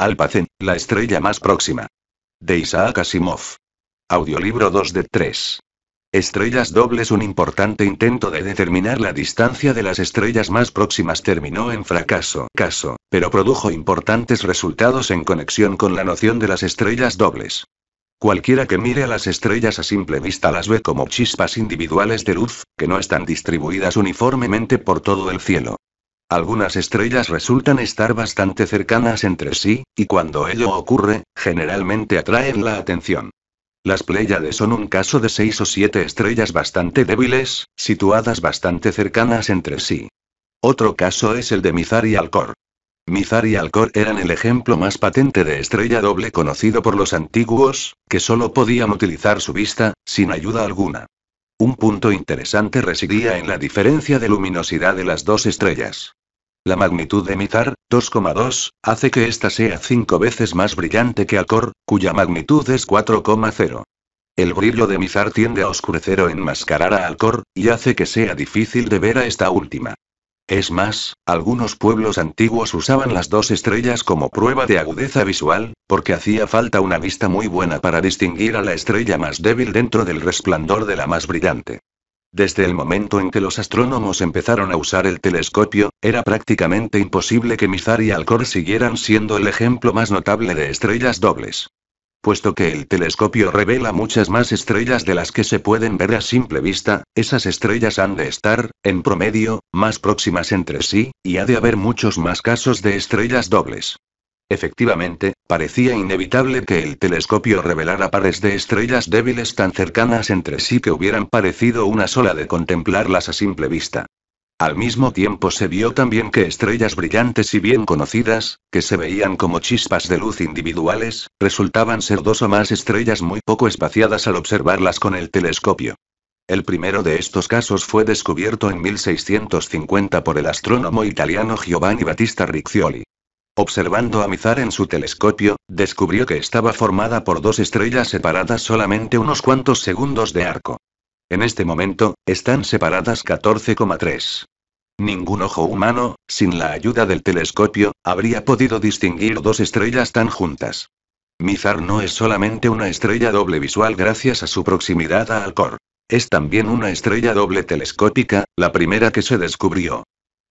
Alpacen, la estrella más próxima. De Isaac Asimov. Audiolibro 2 de 3. Estrellas dobles Un importante intento de determinar la distancia de las estrellas más próximas terminó en fracaso, caso, pero produjo importantes resultados en conexión con la noción de las estrellas dobles. Cualquiera que mire a las estrellas a simple vista las ve como chispas individuales de luz, que no están distribuidas uniformemente por todo el cielo. Algunas estrellas resultan estar bastante cercanas entre sí, y cuando ello ocurre, generalmente atraen la atención. Las Pléyades son un caso de seis o siete estrellas bastante débiles, situadas bastante cercanas entre sí. Otro caso es el de Mizar y Alcor. Mizar y Alcor eran el ejemplo más patente de estrella doble conocido por los antiguos, que solo podían utilizar su vista, sin ayuda alguna. Un punto interesante residía en la diferencia de luminosidad de las dos estrellas. La magnitud de Mizar, 2,2, hace que ésta sea cinco veces más brillante que Alcor, cuya magnitud es 4,0. El brillo de Mizar tiende a oscurecer o enmascarar a Alcor, y hace que sea difícil de ver a esta última. Es más, algunos pueblos antiguos usaban las dos estrellas como prueba de agudeza visual, porque hacía falta una vista muy buena para distinguir a la estrella más débil dentro del resplandor de la más brillante. Desde el momento en que los astrónomos empezaron a usar el telescopio, era prácticamente imposible que Mizar y Alcor siguieran siendo el ejemplo más notable de estrellas dobles. Puesto que el telescopio revela muchas más estrellas de las que se pueden ver a simple vista, esas estrellas han de estar, en promedio, más próximas entre sí, y ha de haber muchos más casos de estrellas dobles. Efectivamente, parecía inevitable que el telescopio revelara pares de estrellas débiles tan cercanas entre sí que hubieran parecido una sola de contemplarlas a simple vista. Al mismo tiempo se vio también que estrellas brillantes y bien conocidas, que se veían como chispas de luz individuales, resultaban ser dos o más estrellas muy poco espaciadas al observarlas con el telescopio. El primero de estos casos fue descubierto en 1650 por el astrónomo italiano Giovanni Battista Riccioli. Observando a Mizar en su telescopio, descubrió que estaba formada por dos estrellas separadas solamente unos cuantos segundos de arco. En este momento, están separadas 14,3. Ningún ojo humano, sin la ayuda del telescopio, habría podido distinguir dos estrellas tan juntas. Mizar no es solamente una estrella doble visual gracias a su proximidad a Alcor. Es también una estrella doble telescópica, la primera que se descubrió.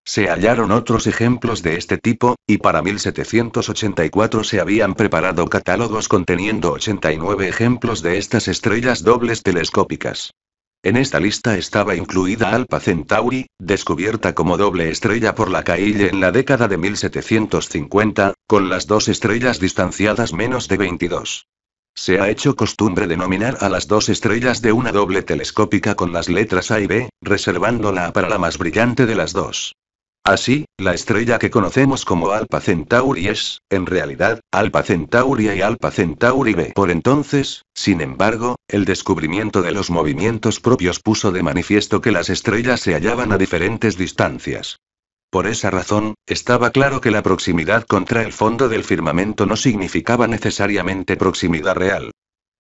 Se hallaron otros ejemplos de este tipo, y para 1784 se habían preparado catálogos conteniendo 89 ejemplos de estas estrellas dobles telescópicas. En esta lista estaba incluida Alpha Centauri, descubierta como doble estrella por la Caille en la década de 1750, con las dos estrellas distanciadas menos de 22. Se ha hecho costumbre denominar a las dos estrellas de una doble telescópica con las letras A y B, reservándola para la más brillante de las dos. Así, la estrella que conocemos como Alpha Centauri es, en realidad, Alpha Centauri y Alpha Centauri B. Por entonces, sin embargo, el descubrimiento de los movimientos propios puso de manifiesto que las estrellas se hallaban a diferentes distancias. Por esa razón, estaba claro que la proximidad contra el fondo del firmamento no significaba necesariamente proximidad real.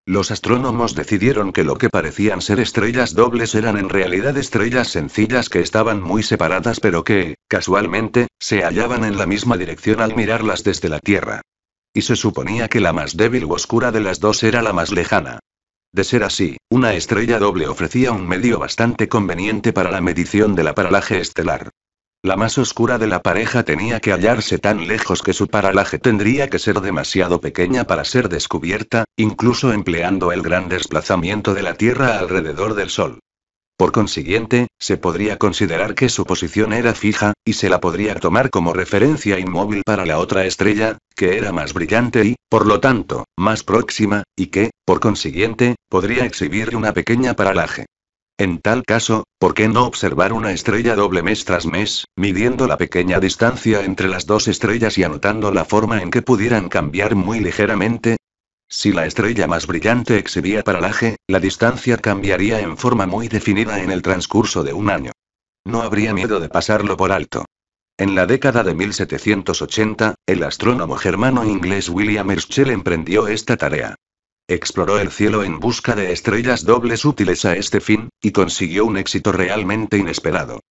Los astrónomos decidieron que lo que parecían ser estrellas dobles eran en realidad estrellas sencillas que estaban muy separadas pero que, casualmente, se hallaban en la misma dirección al mirarlas desde la Tierra. Y se suponía que la más débil u oscura de las dos era la más lejana. De ser así, una estrella doble ofrecía un medio bastante conveniente para la medición de la paralaje estelar. La más oscura de la pareja tenía que hallarse tan lejos que su paralaje tendría que ser demasiado pequeña para ser descubierta, incluso empleando el gran desplazamiento de la Tierra alrededor del Sol. Por consiguiente, se podría considerar que su posición era fija, y se la podría tomar como referencia inmóvil para la otra estrella, que era más brillante y, por lo tanto, más próxima, y que, por consiguiente, podría exhibir una pequeña paralaje. En tal caso, ¿por qué no observar una estrella doble mes tras mes, midiendo la pequeña distancia entre las dos estrellas y anotando la forma en que pudieran cambiar muy ligeramente? Si la estrella más brillante exhibía paralaje, la distancia cambiaría en forma muy definida en el transcurso de un año. No habría miedo de pasarlo por alto. En la década de 1780, el astrónomo germano-inglés William Herschel emprendió esta tarea. Exploró el cielo en busca de estrellas dobles útiles a este fin, y consiguió un éxito realmente inesperado.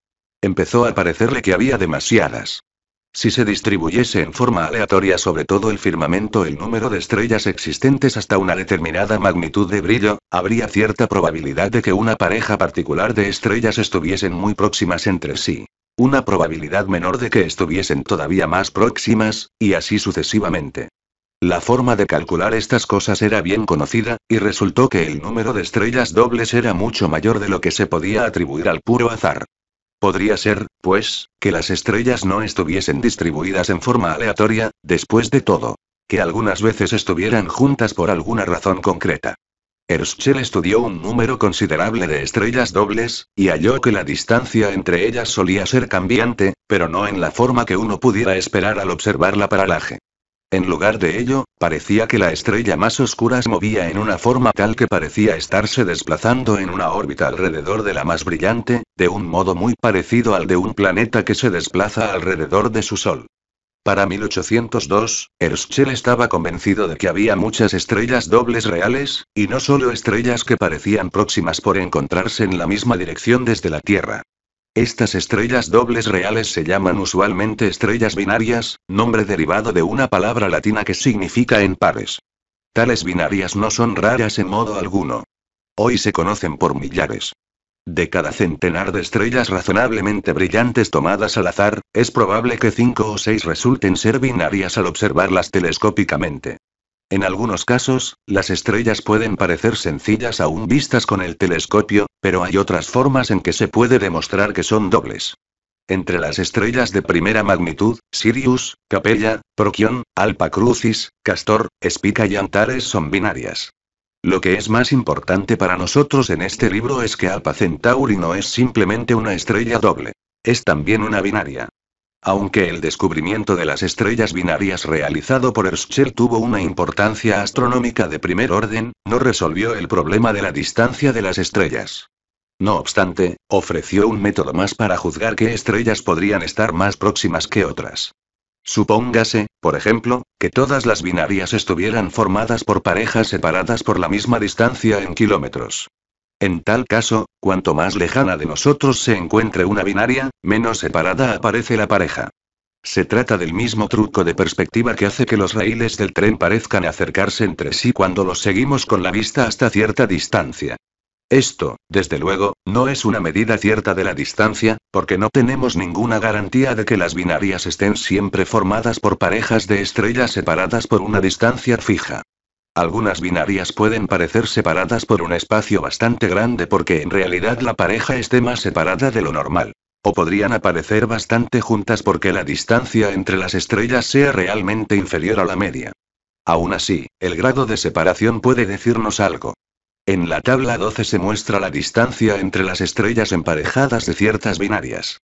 Empezó a parecerle que había demasiadas. Si se distribuyese en forma aleatoria sobre todo el firmamento el número de estrellas existentes hasta una determinada magnitud de brillo, habría cierta probabilidad de que una pareja particular de estrellas estuviesen muy próximas entre sí. Una probabilidad menor de que estuviesen todavía más próximas, y así sucesivamente. La forma de calcular estas cosas era bien conocida, y resultó que el número de estrellas dobles era mucho mayor de lo que se podía atribuir al puro azar. Podría ser, pues, que las estrellas no estuviesen distribuidas en forma aleatoria, después de todo. Que algunas veces estuvieran juntas por alguna razón concreta. Herschel estudió un número considerable de estrellas dobles, y halló que la distancia entre ellas solía ser cambiante, pero no en la forma que uno pudiera esperar al observar la paralaje. En lugar de ello, parecía que la estrella más oscura se movía en una forma tal que parecía estarse desplazando en una órbita alrededor de la más brillante, de un modo muy parecido al de un planeta que se desplaza alrededor de su Sol. Para 1802, Herschel estaba convencido de que había muchas estrellas dobles reales, y no solo estrellas que parecían próximas por encontrarse en la misma dirección desde la Tierra. Estas estrellas dobles reales se llaman usualmente estrellas binarias, nombre derivado de una palabra latina que significa en pares. Tales binarias no son raras en modo alguno. Hoy se conocen por millares. De cada centenar de estrellas razonablemente brillantes tomadas al azar, es probable que cinco o seis resulten ser binarias al observarlas telescópicamente. En algunos casos, las estrellas pueden parecer sencillas aún vistas con el telescopio, pero hay otras formas en que se puede demostrar que son dobles. Entre las estrellas de primera magnitud, Sirius, Capella, Procyon, Alpha Crucis, Castor, Spica y Antares son binarias. Lo que es más importante para nosotros en este libro es que Alpha Centauri no es simplemente una estrella doble. Es también una binaria. Aunque el descubrimiento de las estrellas binarias realizado por Herschel tuvo una importancia astronómica de primer orden, no resolvió el problema de la distancia de las estrellas. No obstante, ofreció un método más para juzgar qué estrellas podrían estar más próximas que otras. Supóngase, por ejemplo, que todas las binarias estuvieran formadas por parejas separadas por la misma distancia en kilómetros. En tal caso, cuanto más lejana de nosotros se encuentre una binaria, menos separada aparece la pareja. Se trata del mismo truco de perspectiva que hace que los raíles del tren parezcan acercarse entre sí cuando los seguimos con la vista hasta cierta distancia. Esto, desde luego, no es una medida cierta de la distancia, porque no tenemos ninguna garantía de que las binarias estén siempre formadas por parejas de estrellas separadas por una distancia fija. Algunas binarias pueden parecer separadas por un espacio bastante grande porque en realidad la pareja esté más separada de lo normal. O podrían aparecer bastante juntas porque la distancia entre las estrellas sea realmente inferior a la media. Aún así, el grado de separación puede decirnos algo. En la tabla 12 se muestra la distancia entre las estrellas emparejadas de ciertas binarias.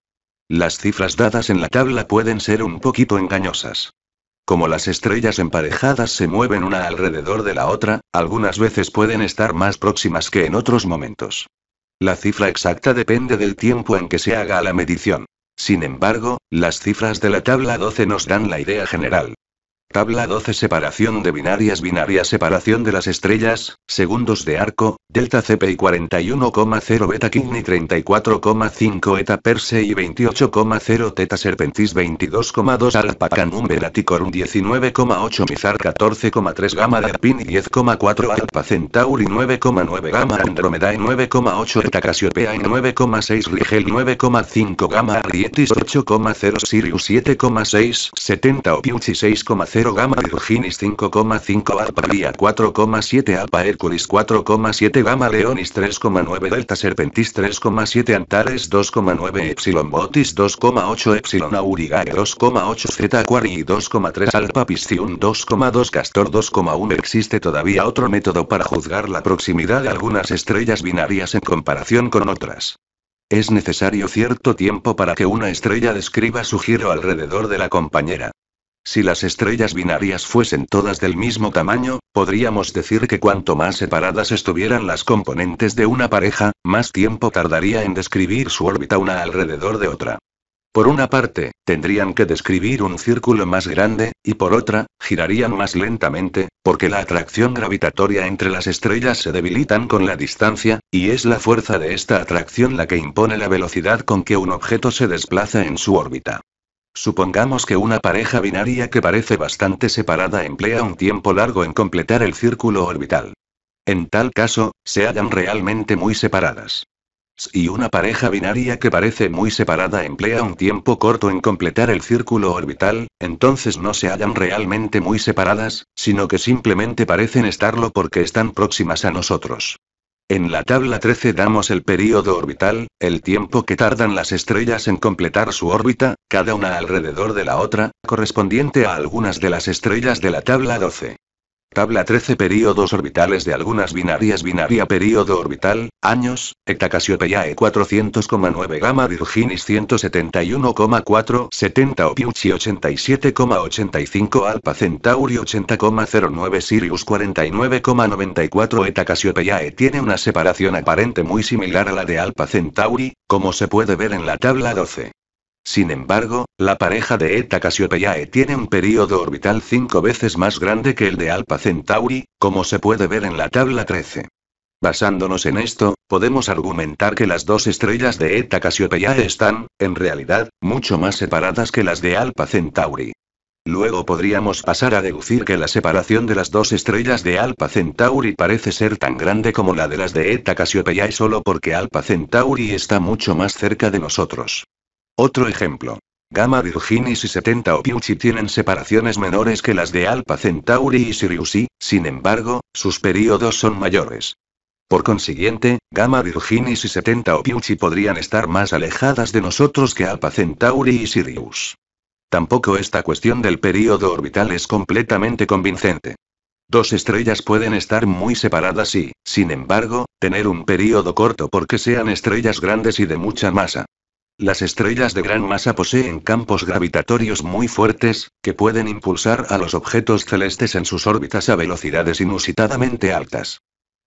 Las cifras dadas en la tabla pueden ser un poquito engañosas. Como las estrellas emparejadas se mueven una alrededor de la otra, algunas veces pueden estar más próximas que en otros momentos. La cifra exacta depende del tiempo en que se haga la medición. Sin embargo, las cifras de la tabla 12 nos dan la idea general. Tabla 12 Separación de binarias Binaria Separación de las estrellas, segundos de arco, delta CPI 41,0 beta Kidney 34,5 eta Perse y 28,0 teta Serpentis 22,2 alpha Canum Veraticorum 19,8 Mizar 14,3 Gamma Derpin 10,4 alpha Centauri 9,9 Gamma Andromedae 9,8 eta Cassiopeia 9,6 Rigel 9,5 Gamma Arietis 8,0 Sirius 7,6 70 Ophiuchi 6,0 0 Gamma Virginis 5,5 Alpha Ria 4,7 Alpha Hercules 4,7 Gamma Leonis 3,9 Delta Serpentis 3,7 Antares 2,9 Epsilon Botis 2,8 Epsilon Aurigae 2,8 Z Aquarii 2,3 Alpha Piscium 2,2 Castor 2,1 Existe todavía otro método para juzgar la proximidad de algunas estrellas binarias en comparación con otras. Es necesario cierto tiempo para que una estrella describa su giro alrededor de la compañera. Si las estrellas binarias fuesen todas del mismo tamaño, podríamos decir que cuanto más separadas estuvieran las componentes de una pareja, más tiempo tardaría en describir su órbita una alrededor de otra. Por una parte, tendrían que describir un círculo más grande, y por otra, girarían más lentamente, porque la atracción gravitatoria entre las estrellas se debilitan con la distancia, y es la fuerza de esta atracción la que impone la velocidad con que un objeto se desplaza en su órbita. Supongamos que una pareja binaria que parece bastante separada emplea un tiempo largo en completar el círculo orbital. En tal caso, se hallan realmente muy separadas. Si una pareja binaria que parece muy separada emplea un tiempo corto en completar el círculo orbital, entonces no se hallan realmente muy separadas, sino que simplemente parecen estarlo porque están próximas a nosotros. En la tabla 13 damos el período orbital, el tiempo que tardan las estrellas en completar su órbita, cada una alrededor de la otra, correspondiente a algunas de las estrellas de la tabla 12. Tabla 13 Períodos orbitales de algunas binarias Binaria Período orbital, años, Eta Cassiopeiae 400,9 Gamma Virginis 171,4 70 Ophiuchi 87,85 Alpha Centauri 80,09 Sirius 49,94 Eta Cassiopeiae tiene una separación aparente muy similar a la de Alpha Centauri, como se puede ver en la tabla 12. Sin embargo, la pareja de Eta Cassiopeiae tiene un período orbital cinco veces más grande que el de Alpha Centauri, como se puede ver en la tabla 13. Basándonos en esto, podemos argumentar que las dos estrellas de Eta Cassiopeiae están, en realidad, mucho más separadas que las de Alpha Centauri. Luego podríamos pasar a deducir que la separación de las dos estrellas de Alpha Centauri parece ser tan grande como la de las de Eta Cassiopeiae solo porque Alpha Centauri está mucho más cerca de nosotros. Otro ejemplo. Gamma Virginis y 70 Ophiuchi tienen separaciones menores que las de Alpha Centauri y Sirius sin embargo, sus períodos son mayores. Por consiguiente, Gamma Virginis y 70 Ophiuchi podrían estar más alejadas de nosotros que Alpha Centauri y Sirius. Tampoco esta cuestión del período orbital es completamente convincente. Dos estrellas pueden estar muy separadas y, sin embargo, tener un período corto porque sean estrellas grandes y de mucha masa. Las estrellas de gran masa poseen campos gravitatorios muy fuertes, que pueden impulsar a los objetos celestes en sus órbitas a velocidades inusitadamente altas.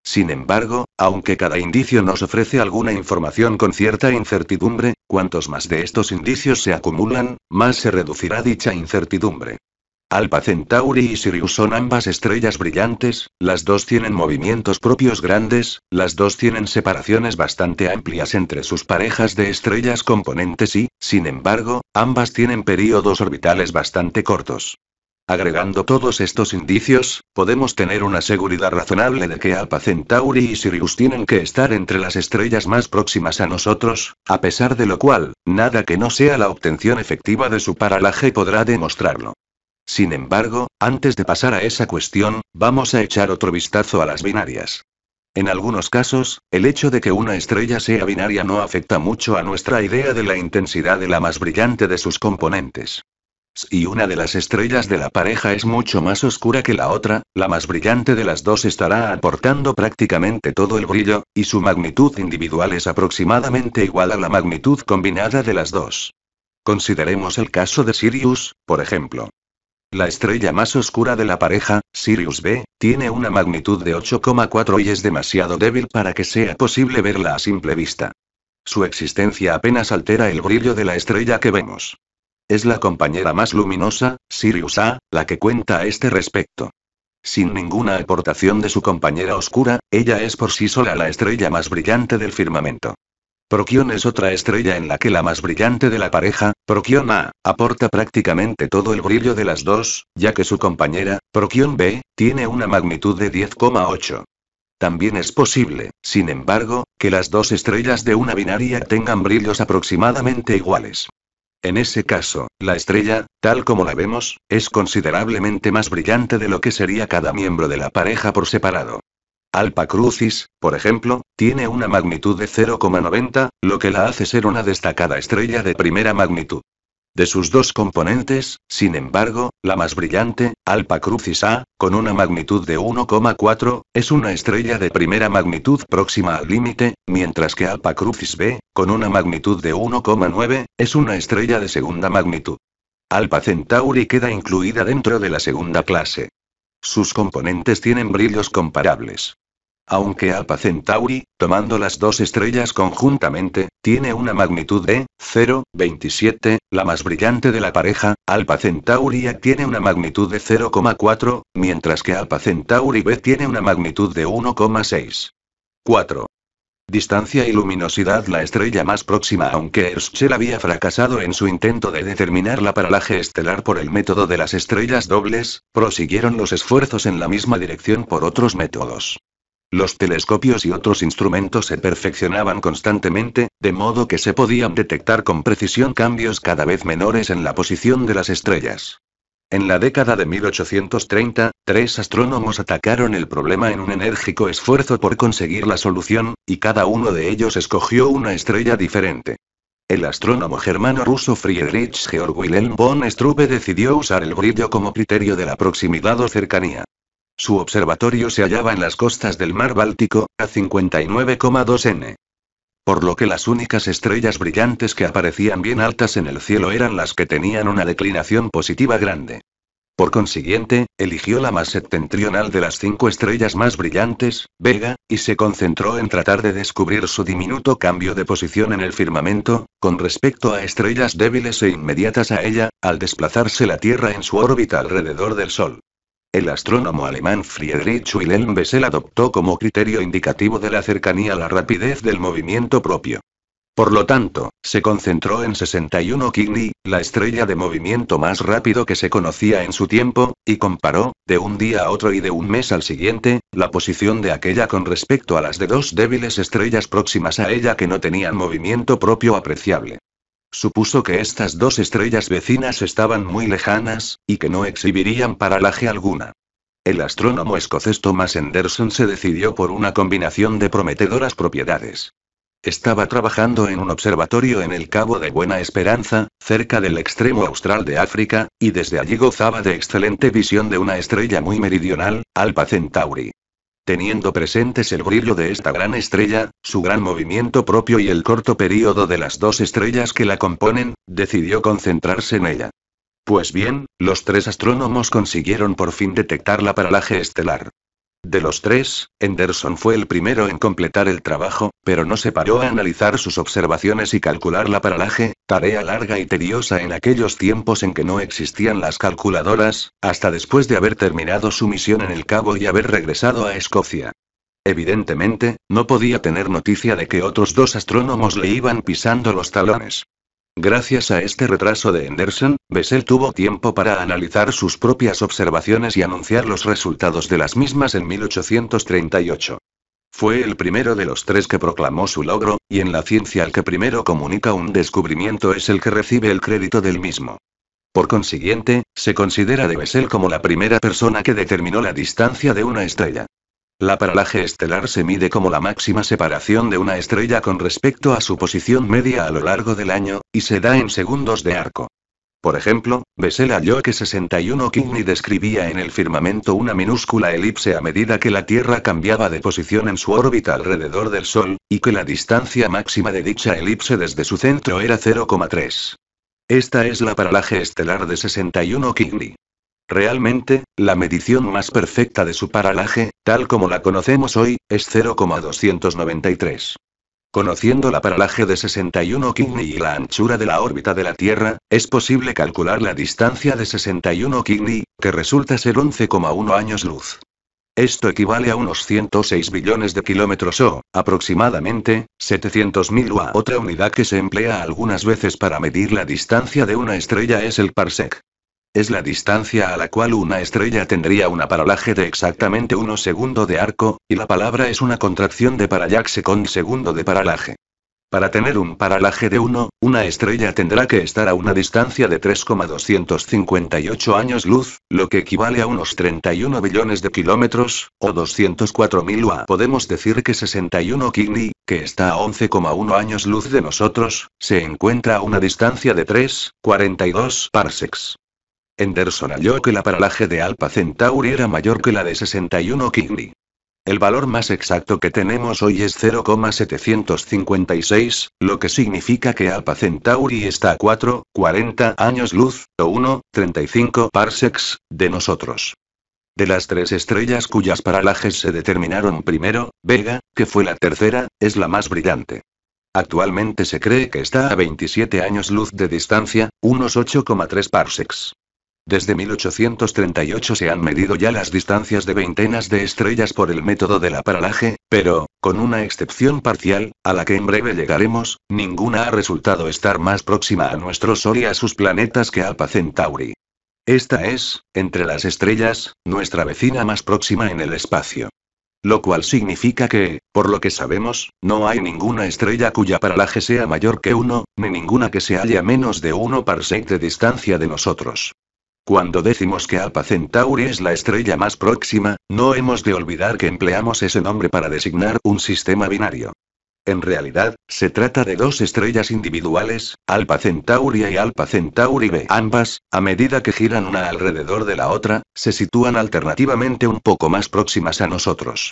Sin embargo, aunque cada indicio nos ofrece alguna información con cierta incertidumbre, cuantos más de estos indicios se acumulan, más se reducirá dicha incertidumbre. Alpha Centauri y Sirius son ambas estrellas brillantes, las dos tienen movimientos propios grandes, las dos tienen separaciones bastante amplias entre sus parejas de estrellas componentes y, sin embargo, ambas tienen períodos orbitales bastante cortos. Agregando todos estos indicios, podemos tener una seguridad razonable de que Alpha Centauri y Sirius tienen que estar entre las estrellas más próximas a nosotros, a pesar de lo cual, nada que no sea la obtención efectiva de su paralaje podrá demostrarlo. Sin embargo, antes de pasar a esa cuestión, vamos a echar otro vistazo a las binarias. En algunos casos, el hecho de que una estrella sea binaria no afecta mucho a nuestra idea de la intensidad de la más brillante de sus componentes. Si una de las estrellas de la pareja es mucho más oscura que la otra, la más brillante de las dos estará aportando prácticamente todo el brillo, y su magnitud individual es aproximadamente igual a la magnitud combinada de las dos. Consideremos el caso de Sirius, por ejemplo. La estrella más oscura de la pareja, Sirius B, tiene una magnitud de 8,4 y es demasiado débil para que sea posible verla a simple vista. Su existencia apenas altera el brillo de la estrella que vemos. Es la compañera más luminosa, Sirius A, la que cuenta a este respecto. Sin ninguna aportación de su compañera oscura, ella es por sí sola la estrella más brillante del firmamento. Prokion es otra estrella en la que la más brillante de la pareja, Prokion A, aporta prácticamente todo el brillo de las dos, ya que su compañera, Prokion B, tiene una magnitud de 10,8. También es posible, sin embargo, que las dos estrellas de una binaria tengan brillos aproximadamente iguales. En ese caso, la estrella, tal como la vemos, es considerablemente más brillante de lo que sería cada miembro de la pareja por separado. Alpha Crucis, por ejemplo, tiene una magnitud de 0,90, lo que la hace ser una destacada estrella de primera magnitud. De sus dos componentes, sin embargo, la más brillante, Alpha Crucis A, con una magnitud de 1,4, es una estrella de primera magnitud próxima al límite, mientras que Alpha Crucis B, con una magnitud de 1,9, es una estrella de segunda magnitud. Alpha Centauri queda incluida dentro de la segunda clase. Sus componentes tienen brillos comparables. Aunque Alpha Centauri, tomando las dos estrellas conjuntamente, tiene una magnitud de 0,27, la más brillante de la pareja, Alpha Centauri A tiene una magnitud de 0,4, mientras que Alpha Centauri B tiene una magnitud de 1,6. 4. Distancia y luminosidad La estrella más próxima aunque Herschel había fracasado en su intento de determinar la paralaje estelar por el método de las estrellas dobles, prosiguieron los esfuerzos en la misma dirección por otros métodos. Los telescopios y otros instrumentos se perfeccionaban constantemente, de modo que se podían detectar con precisión cambios cada vez menores en la posición de las estrellas. En la década de 1830, tres astrónomos atacaron el problema en un enérgico esfuerzo por conseguir la solución, y cada uno de ellos escogió una estrella diferente. El astrónomo germano-ruso Friedrich Georg Wilhelm von Struve decidió usar el brillo como criterio de la proximidad o cercanía. Su observatorio se hallaba en las costas del mar Báltico, a 59,2 n por lo que las únicas estrellas brillantes que aparecían bien altas en el cielo eran las que tenían una declinación positiva grande. Por consiguiente, eligió la más septentrional de las cinco estrellas más brillantes, Vega, y se concentró en tratar de descubrir su diminuto cambio de posición en el firmamento, con respecto a estrellas débiles e inmediatas a ella, al desplazarse la Tierra en su órbita alrededor del Sol. El astrónomo alemán Friedrich Wilhelm Bessel adoptó como criterio indicativo de la cercanía la rapidez del movimiento propio. Por lo tanto, se concentró en 61 Kigni, la estrella de movimiento más rápido que se conocía en su tiempo, y comparó, de un día a otro y de un mes al siguiente, la posición de aquella con respecto a las de dos débiles estrellas próximas a ella que no tenían movimiento propio apreciable. Supuso que estas dos estrellas vecinas estaban muy lejanas, y que no exhibirían paralaje alguna. El astrónomo escocés Thomas Anderson se decidió por una combinación de prometedoras propiedades. Estaba trabajando en un observatorio en el Cabo de Buena Esperanza, cerca del extremo austral de África, y desde allí gozaba de excelente visión de una estrella muy meridional, Alpha Centauri. Teniendo presentes el brillo de esta gran estrella, su gran movimiento propio y el corto período de las dos estrellas que la componen, decidió concentrarse en ella. Pues bien, los tres astrónomos consiguieron por fin detectar la paralaje estelar. De los tres, Henderson fue el primero en completar el trabajo, pero no se paró a analizar sus observaciones y calcular la paralaje, tarea larga y tediosa en aquellos tiempos en que no existían las calculadoras, hasta después de haber terminado su misión en el Cabo y haber regresado a Escocia. Evidentemente, no podía tener noticia de que otros dos astrónomos le iban pisando los talones. Gracias a este retraso de Henderson, Bessel tuvo tiempo para analizar sus propias observaciones y anunciar los resultados de las mismas en 1838. Fue el primero de los tres que proclamó su logro, y en la ciencia el que primero comunica un descubrimiento es el que recibe el crédito del mismo. Por consiguiente, se considera de Bessel como la primera persona que determinó la distancia de una estrella. La paralaje estelar se mide como la máxima separación de una estrella con respecto a su posición media a lo largo del año, y se da en segundos de arco. Por ejemplo, Bessel halló que 61 Kigni describía en el firmamento una minúscula elipse a medida que la Tierra cambiaba de posición en su órbita alrededor del Sol, y que la distancia máxima de dicha elipse desde su centro era 0,3. Esta es la paralaje estelar de 61 Kigni. Realmente, la medición más perfecta de su paralaje, tal como la conocemos hoy, es 0,293. Conociendo la paralaje de 61 Kigni y la anchura de la órbita de la Tierra, es posible calcular la distancia de 61 Kigni, que resulta ser 11,1 años luz. Esto equivale a unos 106 billones de kilómetros o, aproximadamente, 700.000 UA. Otra unidad que se emplea algunas veces para medir la distancia de una estrella es el parsec. Es la distancia a la cual una estrella tendría una paralaje de exactamente 1 segundo de arco, y la palabra es una contracción de parallaxe con segundo de paralaje. Para tener un paralaje de 1, una estrella tendrá que estar a una distancia de 3,258 años luz, lo que equivale a unos 31 billones de kilómetros, o 204.000 UA. Podemos decir que 61 Kigni, que está a 11,1 años luz de nosotros, se encuentra a una distancia de 3,42 parsecs. Henderson halló que la paralaje de Alpha Centauri era mayor que la de 61 Kigni. El valor más exacto que tenemos hoy es 0,756, lo que significa que Alpha Centauri está a 4,40 años luz, o 1,35 parsecs, de nosotros. De las tres estrellas cuyas paralajes se determinaron primero, Vega, que fue la tercera, es la más brillante. Actualmente se cree que está a 27 años luz de distancia, unos 8,3 parsecs. Desde 1838 se han medido ya las distancias de veintenas de estrellas por el método de la paralaje, pero, con una excepción parcial, a la que en breve llegaremos, ninguna ha resultado estar más próxima a nuestro Sol y a sus planetas que Alpha Centauri. Esta es, entre las estrellas, nuestra vecina más próxima en el espacio. Lo cual significa que, por lo que sabemos, no hay ninguna estrella cuya paralaje sea mayor que 1, ni ninguna que se halle a menos de 1 parsec de distancia de nosotros. Cuando decimos que Alpha Centauri es la estrella más próxima, no hemos de olvidar que empleamos ese nombre para designar un sistema binario. En realidad, se trata de dos estrellas individuales, Alpha Centauri y Alpha Centauri B. Ambas, a medida que giran una alrededor de la otra, se sitúan alternativamente un poco más próximas a nosotros.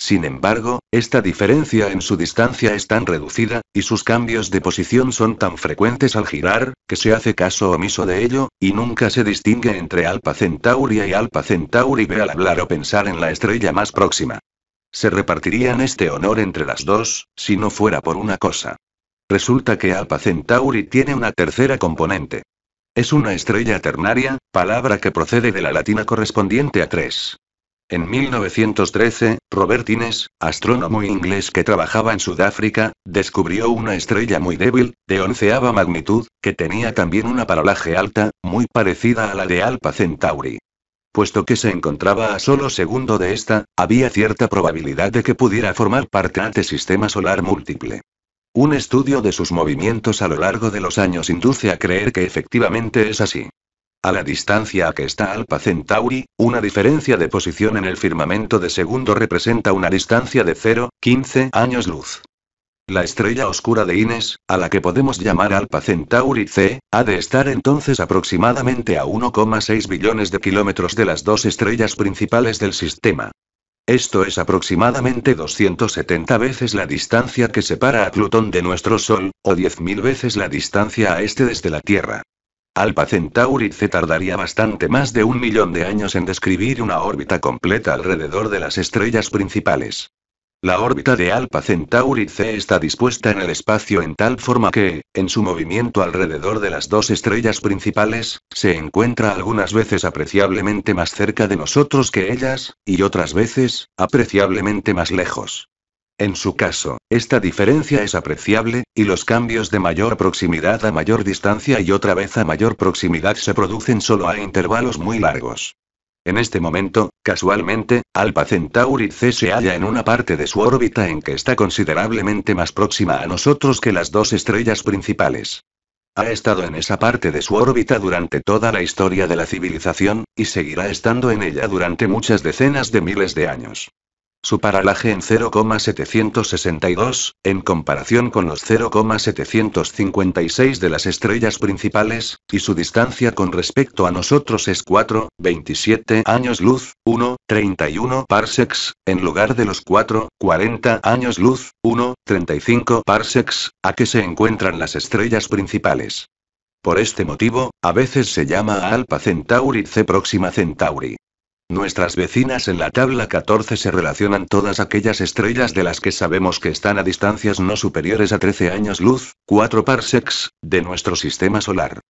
Sin embargo, esta diferencia en su distancia es tan reducida, y sus cambios de posición son tan frecuentes al girar, que se hace caso omiso de ello, y nunca se distingue entre Alpha Centauri y Alpha Centauri B al hablar o pensar en la estrella más próxima. Se repartirían este honor entre las dos, si no fuera por una cosa. Resulta que Alpha Centauri tiene una tercera componente. Es una estrella ternaria, palabra que procede de la latina correspondiente a tres. En 1913, Robert Innes, astrónomo inglés que trabajaba en Sudáfrica, descubrió una estrella muy débil, de onceava magnitud, que tenía también una paralaje alta, muy parecida a la de Alpha Centauri. Puesto que se encontraba a solo segundo de esta, había cierta probabilidad de que pudiera formar parte de sistema solar múltiple. Un estudio de sus movimientos a lo largo de los años induce a creer que efectivamente es así. A la distancia a que está Alpha Centauri, una diferencia de posición en el firmamento de segundo representa una distancia de 0,15 años luz. La estrella oscura de Ines, a la que podemos llamar Alpha Centauri C, ha de estar entonces aproximadamente a 1,6 billones de kilómetros de las dos estrellas principales del sistema. Esto es aproximadamente 270 veces la distancia que separa a Plutón de nuestro Sol, o 10.000 veces la distancia a este desde la Tierra. Alpha Centauri C tardaría bastante más de un millón de años en describir una órbita completa alrededor de las estrellas principales. La órbita de Alpha Centauri C está dispuesta en el espacio en tal forma que, en su movimiento alrededor de las dos estrellas principales, se encuentra algunas veces apreciablemente más cerca de nosotros que ellas, y otras veces, apreciablemente más lejos. En su caso, esta diferencia es apreciable, y los cambios de mayor proximidad a mayor distancia y otra vez a mayor proximidad se producen solo a intervalos muy largos. En este momento, casualmente, Alpha Centauri C se halla en una parte de su órbita en que está considerablemente más próxima a nosotros que las dos estrellas principales. Ha estado en esa parte de su órbita durante toda la historia de la civilización, y seguirá estando en ella durante muchas decenas de miles de años. Su paralaje en 0,762, en comparación con los 0,756 de las estrellas principales, y su distancia con respecto a nosotros es 4, 27 años luz, 1, 31 parsecs, en lugar de los 4, 40 años luz, 1, 35 parsecs, a que se encuentran las estrellas principales. Por este motivo, a veces se llama a Alpha Centauri C Próxima Centauri. Nuestras vecinas en la tabla 14 se relacionan todas aquellas estrellas de las que sabemos que están a distancias no superiores a 13 años luz, 4 parsecs, de nuestro sistema solar.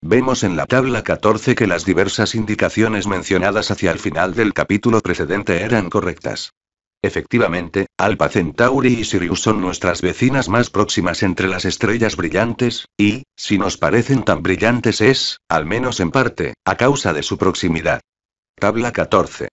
Vemos en la tabla 14 que las diversas indicaciones mencionadas hacia el final del capítulo precedente eran correctas. Efectivamente, Alpha Centauri y Sirius son nuestras vecinas más próximas entre las estrellas brillantes, y, si nos parecen tan brillantes es, al menos en parte, a causa de su proximidad. Tabla 14.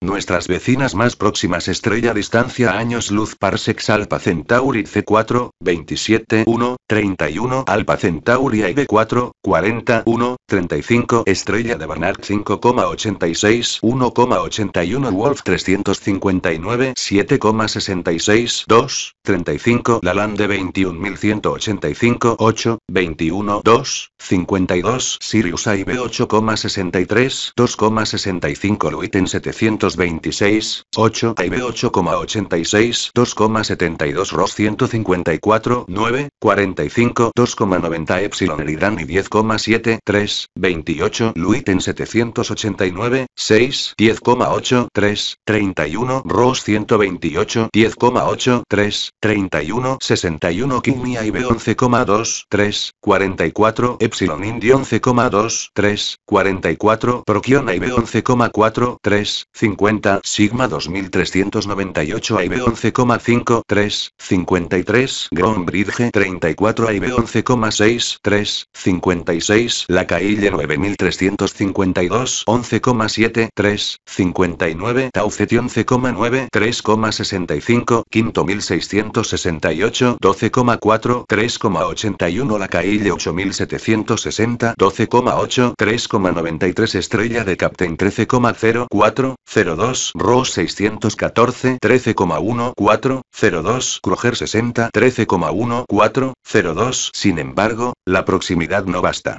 Nuestras vecinas más próximas estrella distancia años luz parsecs Alpha Centauri C4, 27 1, 31 Alpha Centauri AB4, 41, 35 Estrella de Barnard 5,86 1,81 Wolf 359 7,66 2, 35 Lalande 21185 8, 21 2, 52 Sirius AB 8,63 2,65 Luiten 700 226, 8 AIB 8,86, 2,72 ROS 154, 9, 45, 2,90 Epsilon Eridani 10,7, 3, 28 Luiten 789, 6, 10,8, 3, 31 ROS 128, 10,8, 3, 31, 61 Kimi AIB 11,2, 3, 44 Epsilon Indy 11,2, 3, 44 Prokion AIB 11,4, 3, 50 Sigma 2398 AIB 11,5, 3, 53 Groundbridge 34 AIB 11,6, 3, 56 La Caille 9352 11,7, 3, 59 Tauceti 11,9, 3,65 Quinto 1668 12,4, 3,81 La Caille 8760 12,8, 3,93 Estrella de Captain 13,04, 02 Ross 614 13,1 4, 02 Kruger 60 13,1 4, 02 Sin embargo, la proximidad no basta.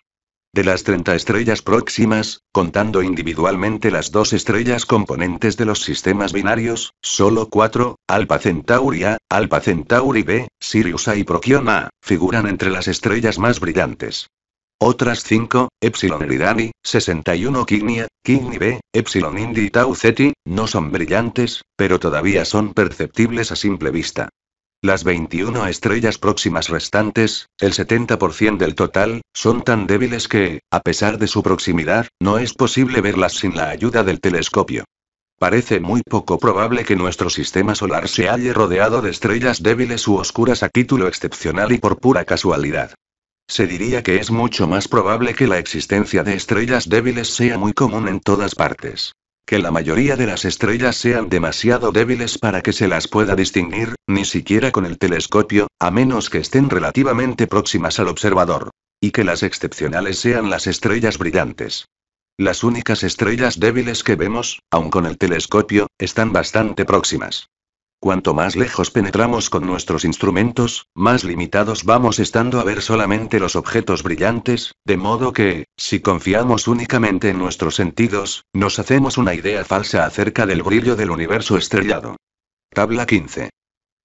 De las 30 estrellas próximas, contando individualmente las dos estrellas componentes de los sistemas binarios, solo 4, Alpha Centauri A, Alpha Centauri B, Sirius A y Procyon A, figuran entre las estrellas más brillantes. Otras 5, Epsilon Eridani, 61 Kignia, Kigni B, Epsilon Indi Tau Ceti, no son brillantes, pero todavía son perceptibles a simple vista. Las 21 estrellas próximas restantes, el 70% del total, son tan débiles que, a pesar de su proximidad, no es posible verlas sin la ayuda del telescopio. Parece muy poco probable que nuestro sistema solar se halle rodeado de estrellas débiles u oscuras a título excepcional y por pura casualidad. Se diría que es mucho más probable que la existencia de estrellas débiles sea muy común en todas partes que la mayoría de las estrellas sean demasiado débiles para que se las pueda distinguir, ni siquiera con el telescopio, a menos que estén relativamente próximas al observador. Y que las excepcionales sean las estrellas brillantes. Las únicas estrellas débiles que vemos, aun con el telescopio, están bastante próximas. Cuanto más lejos penetramos con nuestros instrumentos, más limitados vamos estando a ver solamente los objetos brillantes, de modo que, si confiamos únicamente en nuestros sentidos, nos hacemos una idea falsa acerca del brillo del universo estrellado. Tabla 15.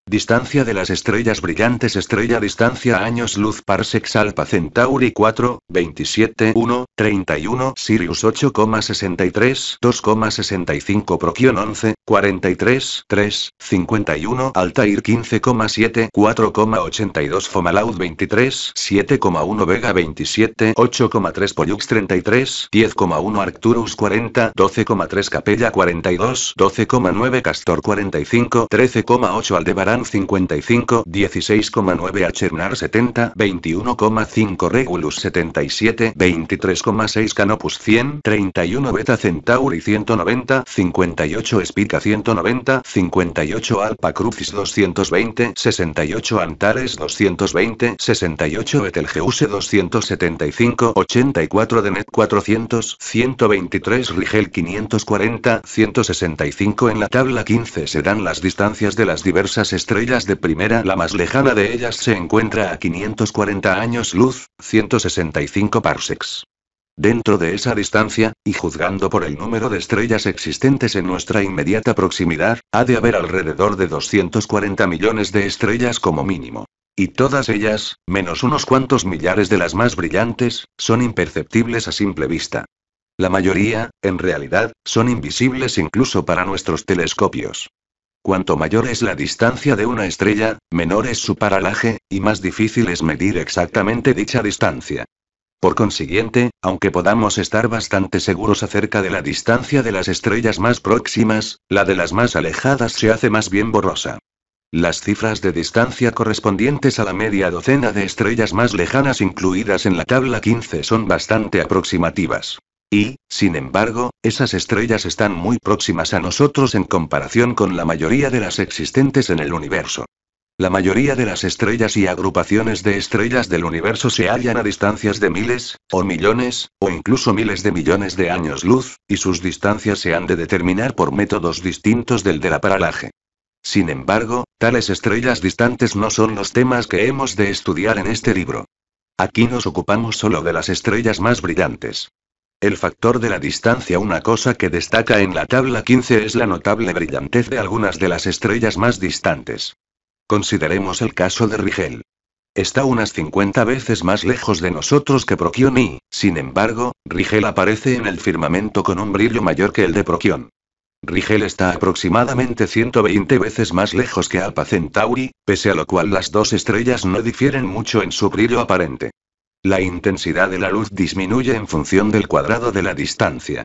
Distancia de las estrellas brillantes Estrella distancia años luz Parsecs Alpha Centauri 4, 27 1, 31 Sirius 8,63 2,65 Procyon 11, 43 3, 51 Altair 15,7 4,82 Fomalaud 23 7,1 Vega 27 8,3 Pollux 33 10,1 Arcturus 40 12,3 Capella 42 12,9 Castor 45 13,8 Aldebarán 55, 16,9 Achernar 70, 21,5 Regulus 77, 23,6 Canopus 100, 31 Beta Centauri 190, 58 Spica 190, 58 Alpha Crucis 220, 68 Antares 220, 68 Betelgeuse 275, 84 Denet 400, 123 Rigel 540, 165 En la tabla 15 se dan las distancias de las diversas estrellas de primera, la más lejana de ellas se encuentra a 540 años luz, 165 parsecs. Dentro de esa distancia, y juzgando por el número de estrellas existentes en nuestra inmediata proximidad, ha de haber alrededor de 240 millones de estrellas como mínimo. Y todas ellas, menos unos cuantos millares de las más brillantes, son imperceptibles a simple vista. La mayoría, en realidad, son invisibles incluso para nuestros telescopios. Cuanto mayor es la distancia de una estrella, menor es su paralaje, y más difícil es medir exactamente dicha distancia. Por consiguiente, aunque podamos estar bastante seguros acerca de la distancia de las estrellas más próximas, la de las más alejadas se hace más bien borrosa. Las cifras de distancia correspondientes a la media docena de estrellas más lejanas incluidas en la tabla 15 son bastante aproximativas. Y, sin embargo, esas estrellas están muy próximas a nosotros en comparación con la mayoría de las existentes en el universo. La mayoría de las estrellas y agrupaciones de estrellas del universo se hallan a distancias de miles, o millones, o incluso miles de millones de años luz, y sus distancias se han de determinar por métodos distintos del de la paralaje. Sin embargo, tales estrellas distantes no son los temas que hemos de estudiar en este libro. Aquí nos ocupamos solo de las estrellas más brillantes. El factor de la distancia Una cosa que destaca en la tabla 15 es la notable brillantez de algunas de las estrellas más distantes. Consideremos el caso de Rigel. Está unas 50 veces más lejos de nosotros que Prokion y, sin embargo, Rigel aparece en el firmamento con un brillo mayor que el de Prokion. Rigel está aproximadamente 120 veces más lejos que Alpha Centauri, pese a lo cual las dos estrellas no difieren mucho en su brillo aparente. La intensidad de la luz disminuye en función del cuadrado de la distancia.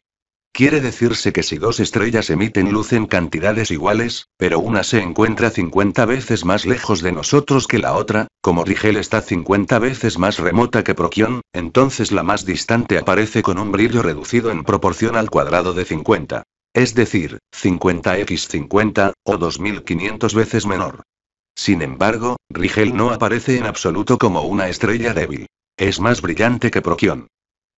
Quiere decirse que si dos estrellas emiten luz en cantidades iguales, pero una se encuentra 50 veces más lejos de nosotros que la otra, como Rigel está 50 veces más remota que Prokion, entonces la más distante aparece con un brillo reducido en proporción al cuadrado de 50. Es decir, 50x50, o 2500 veces menor. Sin embargo, Rigel no aparece en absoluto como una estrella débil. Es más brillante que Prokion.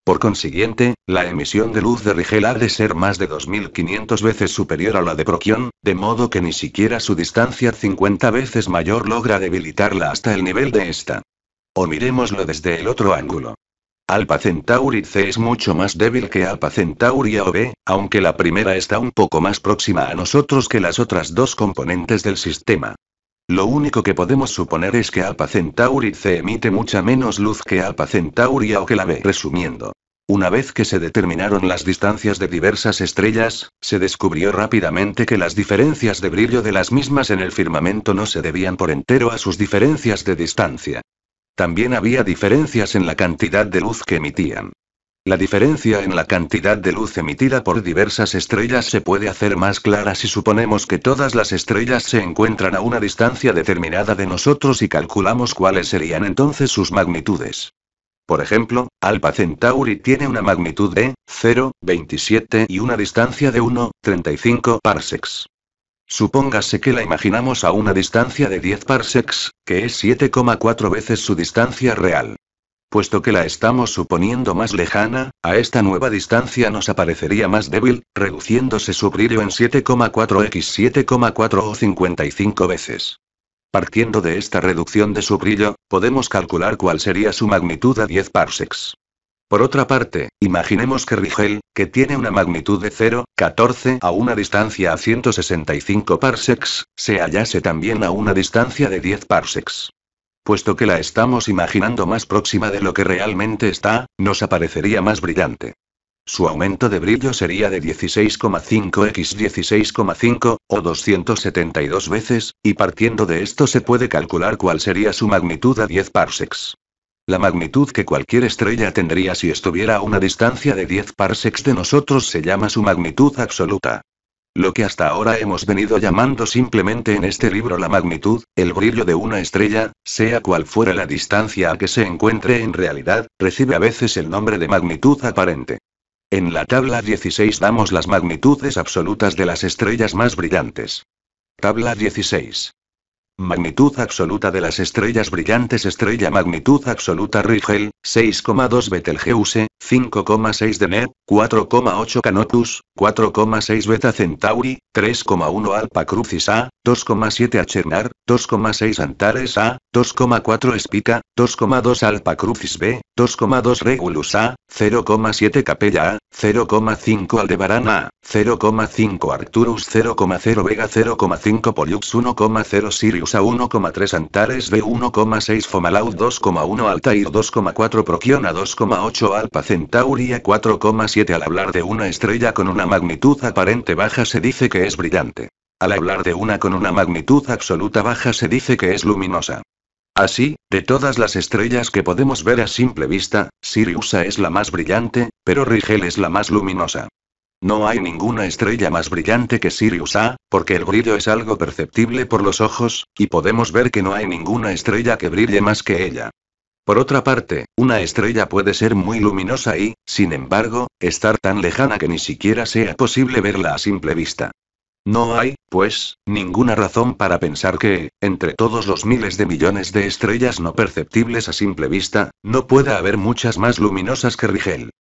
Por consiguiente, la emisión de luz de Rigel ha de ser más de 2500 veces superior a la de Prokion, de modo que ni siquiera su distancia 50 veces mayor logra debilitarla hasta el nivel de esta. O miremoslo desde el otro ángulo. Alpha Centauri C es mucho más débil que Alpha Centauri A o B, aunque la primera está un poco más próxima a nosotros que las otras dos componentes del sistema. Lo único que podemos suponer es que Alpha Centauri C emite mucha menos luz que Alpha Centauri A o que la B. Resumiendo. Una vez que se determinaron las distancias de diversas estrellas, se descubrió rápidamente que las diferencias de brillo de las mismas en el firmamento no se debían por entero a sus diferencias de distancia. También había diferencias en la cantidad de luz que emitían. La diferencia en la cantidad de luz emitida por diversas estrellas se puede hacer más clara si suponemos que todas las estrellas se encuentran a una distancia determinada de nosotros y calculamos cuáles serían entonces sus magnitudes. Por ejemplo, Alpha Centauri tiene una magnitud de 0,27 y una distancia de 1,35 parsecs. Supóngase que la imaginamos a una distancia de 10 parsecs, que es 7,4 veces su distancia real. Puesto que la estamos suponiendo más lejana, a esta nueva distancia nos aparecería más débil, reduciéndose su brillo en 7,4x 7,4 o 55 veces. Partiendo de esta reducción de su brillo, podemos calcular cuál sería su magnitud a 10 parsecs. Por otra parte, imaginemos que Rigel, que tiene una magnitud de 0,14 a una distancia a 165 parsecs, se hallase también a una distancia de 10 parsecs. Puesto que la estamos imaginando más próxima de lo que realmente está, nos aparecería más brillante. Su aumento de brillo sería de 16,5x 16,5, o 272 veces, y partiendo de esto se puede calcular cuál sería su magnitud a 10 parsecs. La magnitud que cualquier estrella tendría si estuviera a una distancia de 10 parsecs de nosotros se llama su magnitud absoluta. Lo que hasta ahora hemos venido llamando simplemente en este libro la magnitud, el brillo de una estrella, sea cual fuera la distancia a que se encuentre en realidad, recibe a veces el nombre de magnitud aparente. En la tabla 16 damos las magnitudes absolutas de las estrellas más brillantes. Tabla 16. Magnitud absoluta de las estrellas brillantes Estrella magnitud absoluta Rigel, 6,2 Betelgeuse, 5,6 Deneb, 4,8 Canopus, 4,6 Beta Centauri, 3,1 Alpha Crucis A, 2,7 Achernar, 2,6 Antares A, 2,4 Spica, 2,2 Alpha Crucis B, 2,2 Regulus A, 0,7 Capella A, 0,5 Aldebaran A, 0,5 Arcturus 0,0 Vega 0,5 Pollux 1,0 Sirius A 1,3 Antares B 1,6 Fomalhaut 2,1 Altair 2,4 Procyon A 2,8 Alpha Centauri A 4,7 Al hablar de una estrella con una magnitud aparente baja se dice que es brillante. Al hablar de una con una magnitud absoluta baja se dice que es luminosa. Así, de todas las estrellas que podemos ver a simple vista, Sirius A es la más brillante, pero Rigel es la más luminosa. No hay ninguna estrella más brillante que Sirius A, porque el brillo es algo perceptible por los ojos, y podemos ver que no hay ninguna estrella que brille más que ella. Por otra parte, una estrella puede ser muy luminosa y, sin embargo, estar tan lejana que ni siquiera sea posible verla a simple vista. No hay, pues, ninguna razón para pensar que, entre todos los miles de millones de estrellas no perceptibles a simple vista, no pueda haber muchas más luminosas que Rigel.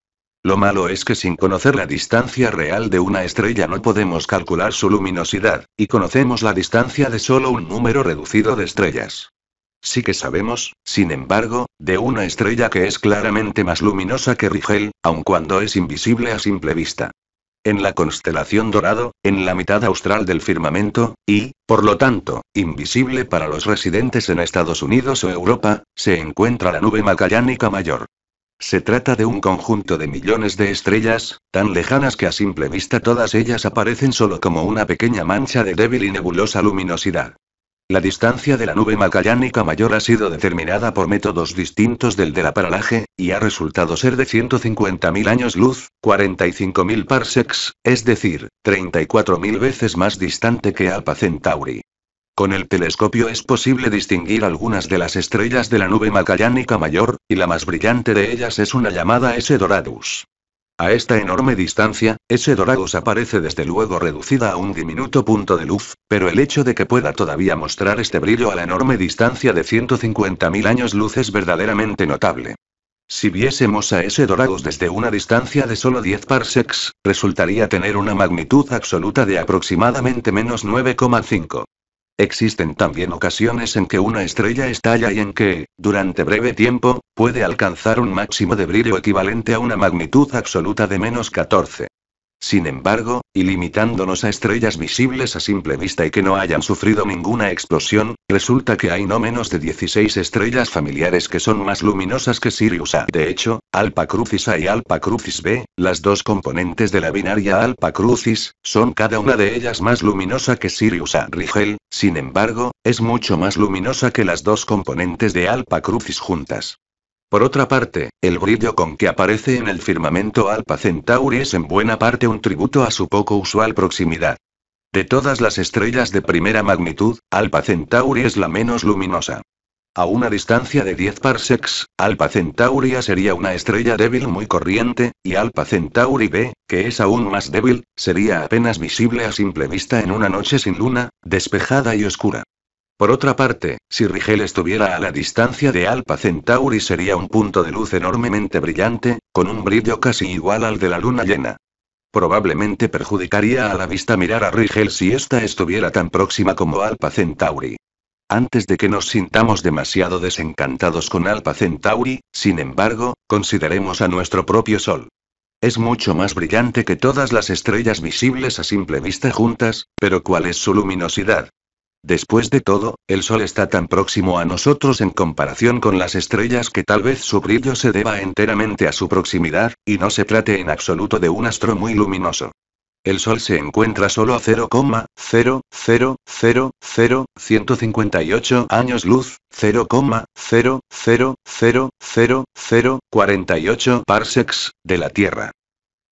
Lo malo es que sin conocer la distancia real de una estrella no podemos calcular su luminosidad, y conocemos la distancia de solo un número reducido de estrellas. Sí que sabemos, sin embargo, de una estrella que es claramente más luminosa que Rigel, aun cuando es invisible a simple vista. En la constelación Dorado, en la mitad austral del firmamento, y, por lo tanto, invisible para los residentes en Estados Unidos o Europa, se encuentra la nube magallánica mayor. Se trata de un conjunto de millones de estrellas, tan lejanas que a simple vista todas ellas aparecen solo como una pequeña mancha de débil y nebulosa luminosidad. La distancia de la nube magallánica mayor ha sido determinada por métodos distintos del de la paralaje, y ha resultado ser de 150.000 años luz, 45.000 parsecs, es decir, 34.000 veces más distante que Alpha Centauri. Con el telescopio es posible distinguir algunas de las estrellas de la nube magallánica mayor, y la más brillante de ellas es una llamada S Doradus. A esta enorme distancia, ese Doradus aparece desde luego reducida a un diminuto punto de luz, pero el hecho de que pueda todavía mostrar este brillo a la enorme distancia de 150.000 años luz es verdaderamente notable. Si viésemos a ese Doradus desde una distancia de solo 10 parsecs, resultaría tener una magnitud absoluta de aproximadamente menos 9,5. Existen también ocasiones en que una estrella estalla y en que, durante breve tiempo, puede alcanzar un máximo de brillo equivalente a una magnitud absoluta de menos 14. Sin embargo, y limitándonos a estrellas visibles a simple vista y que no hayan sufrido ninguna explosión, resulta que hay no menos de 16 estrellas familiares que son más luminosas que Sirius A. De hecho, Alpha Crucis A y Alpha Crucis B, las dos componentes de la binaria Alpha Crucis, son cada una de ellas más luminosa que Sirius A. Rigel, sin embargo, es mucho más luminosa que las dos componentes de Alpha Crucis juntas. Por otra parte, el brillo con que aparece en el firmamento Alpha Centauri es en buena parte un tributo a su poco usual proximidad. De todas las estrellas de primera magnitud, Alpha Centauri es la menos luminosa. A una distancia de 10 parsecs, Alpha Centauri sería una estrella débil muy corriente, y Alpha Centauri B, que es aún más débil, sería apenas visible a simple vista en una noche sin luna, despejada y oscura. Por otra parte, si Rigel estuviera a la distancia de Alpha Centauri sería un punto de luz enormemente brillante, con un brillo casi igual al de la luna llena. Probablemente perjudicaría a la vista mirar a Rigel si ésta estuviera tan próxima como Alpha Centauri. Antes de que nos sintamos demasiado desencantados con Alpha Centauri, sin embargo, consideremos a nuestro propio Sol. Es mucho más brillante que todas las estrellas visibles a simple vista juntas, pero ¿cuál es su luminosidad? Después de todo, el Sol está tan próximo a nosotros en comparación con las estrellas que tal vez su brillo se deba enteramente a su proximidad, y no se trate en absoluto de un astro muy luminoso. El Sol se encuentra solo a 0,0000158 años luz, 0,0000048 parsecs, de la Tierra.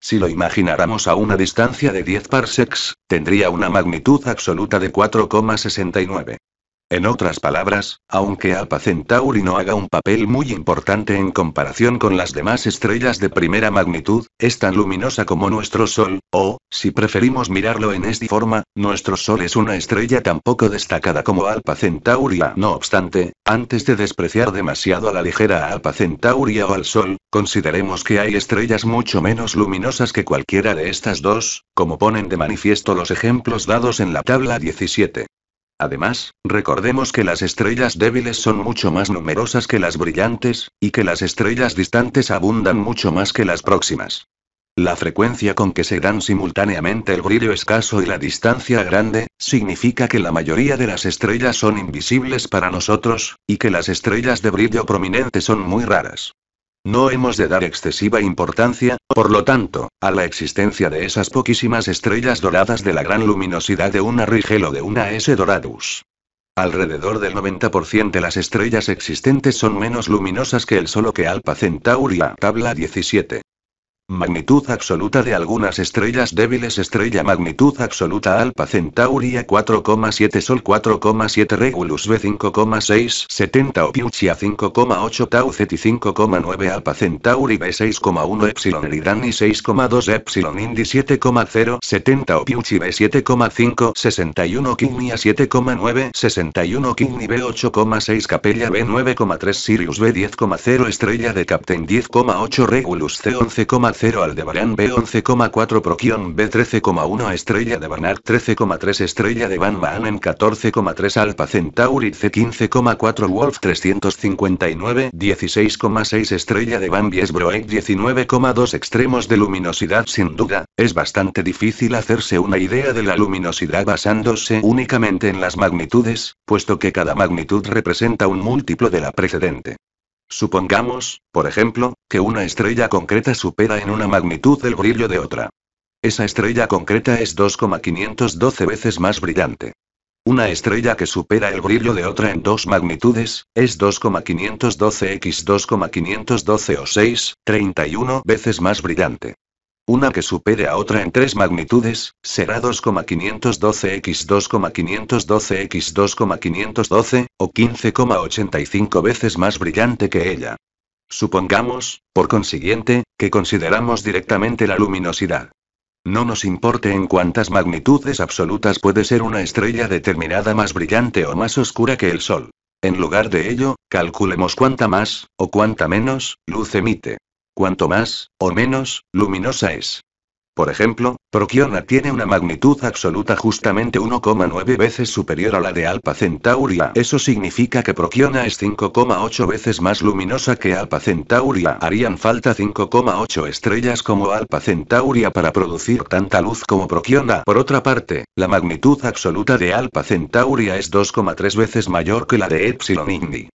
Si lo imagináramos a una distancia de 10 parsecs, tendría una magnitud absoluta de 4,69. En otras palabras, aunque Alpha Centauri no haga un papel muy importante en comparación con las demás estrellas de primera magnitud, es tan luminosa como nuestro Sol, o, si preferimos mirarlo en esta forma, nuestro Sol es una estrella tan poco destacada como Alpha Centauri. No obstante, antes de despreciar demasiado a la ligera a Alpha Centauri o al Sol, consideremos que hay estrellas mucho menos luminosas que cualquiera de estas dos, como ponen de manifiesto los ejemplos dados en la tabla 17. Además, recordemos que las estrellas débiles son mucho más numerosas que las brillantes, y que las estrellas distantes abundan mucho más que las próximas. La frecuencia con que se dan simultáneamente el brillo escaso y la distancia grande, significa que la mayoría de las estrellas son invisibles para nosotros, y que las estrellas de brillo prominente son muy raras. No hemos de dar excesiva importancia, por lo tanto, a la existencia de esas poquísimas estrellas doradas de la gran luminosidad de una Rigel o de una S Doradus. Alrededor del 90% de las estrellas existentes son menos luminosas que el Sol que Alpha Centauri. Tabla 17. Magnitud absoluta de algunas estrellas débiles Estrella magnitud absoluta Alpha Centauri a 4,7 Sol 4,7 Regulus B 5,6 70 Opiuchi a 5,8 Tau Ceti 5,9 Alpha Centauri B 6,1 Epsilon Eridani 6,2 Epsilon Indi 7,0 70 Opiuchi B 7,5 61 Kigni a 7,9 61 Kigni B 8,6 Capella B 9,3 Sirius B 10,0 Estrella de Captain 10,8 Regulus C 11,0 13,0 Aldebarán B 11,4 Prokion B 13,1 Estrella de Barnard 13,3 Estrella de Van Maanen 14,3 Alpha Centauri C 15,4 Wolf 359 16,6 Estrella de Van Biesbroek 19,2 Extremos de luminosidad sin duda, es bastante difícil hacerse una idea de la luminosidad basándose únicamente en las magnitudes, puesto que cada magnitud representa un múltiplo de la precedente. Supongamos, por ejemplo, que una estrella concreta supera en una magnitud el brillo de otra. Esa estrella concreta es 2,512 veces más brillante. Una estrella que supera el brillo de otra en dos magnitudes, es 2,512x 2,512 o 6, 31 veces más brillante. Una que supere a otra en tres magnitudes, será 2,512x 2,512x 2,512, o 15,85 veces más brillante que ella. Supongamos, por consiguiente, que consideramos directamente la luminosidad. No nos importe en cuántas magnitudes absolutas puede ser una estrella determinada más brillante o más oscura que el Sol. En lugar de ello, calculemos cuánta más, o cuánta menos, luz emite. Cuanto más, o menos, luminosa es. Por ejemplo, Prokiona tiene una magnitud absoluta justamente 1,9 veces superior a la de Alpha Centauri Eso significa que Prokiona es 5,8 veces más luminosa que Alpha Centauri Harían falta 5,8 estrellas como Alpha Centauri para producir tanta luz como Prokiona. Por otra parte, la magnitud absoluta de Alpha Centauri es 2,3 veces mayor que la de Epsilon Indi.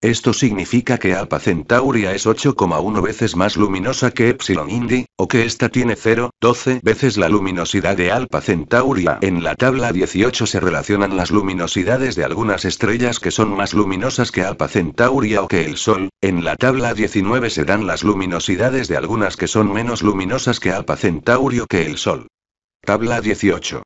Esto significa que Alpha Centauria es 8,1 veces más luminosa que Epsilon Indi, o que ésta tiene 0,12 veces la luminosidad de Alpha Centauria. En la tabla 18 se relacionan las luminosidades de algunas estrellas que son más luminosas que Alpha Centauria o que el Sol, en la tabla 19 se dan las luminosidades de algunas que son menos luminosas que Alpha Centauri o que el Sol. Tabla 18.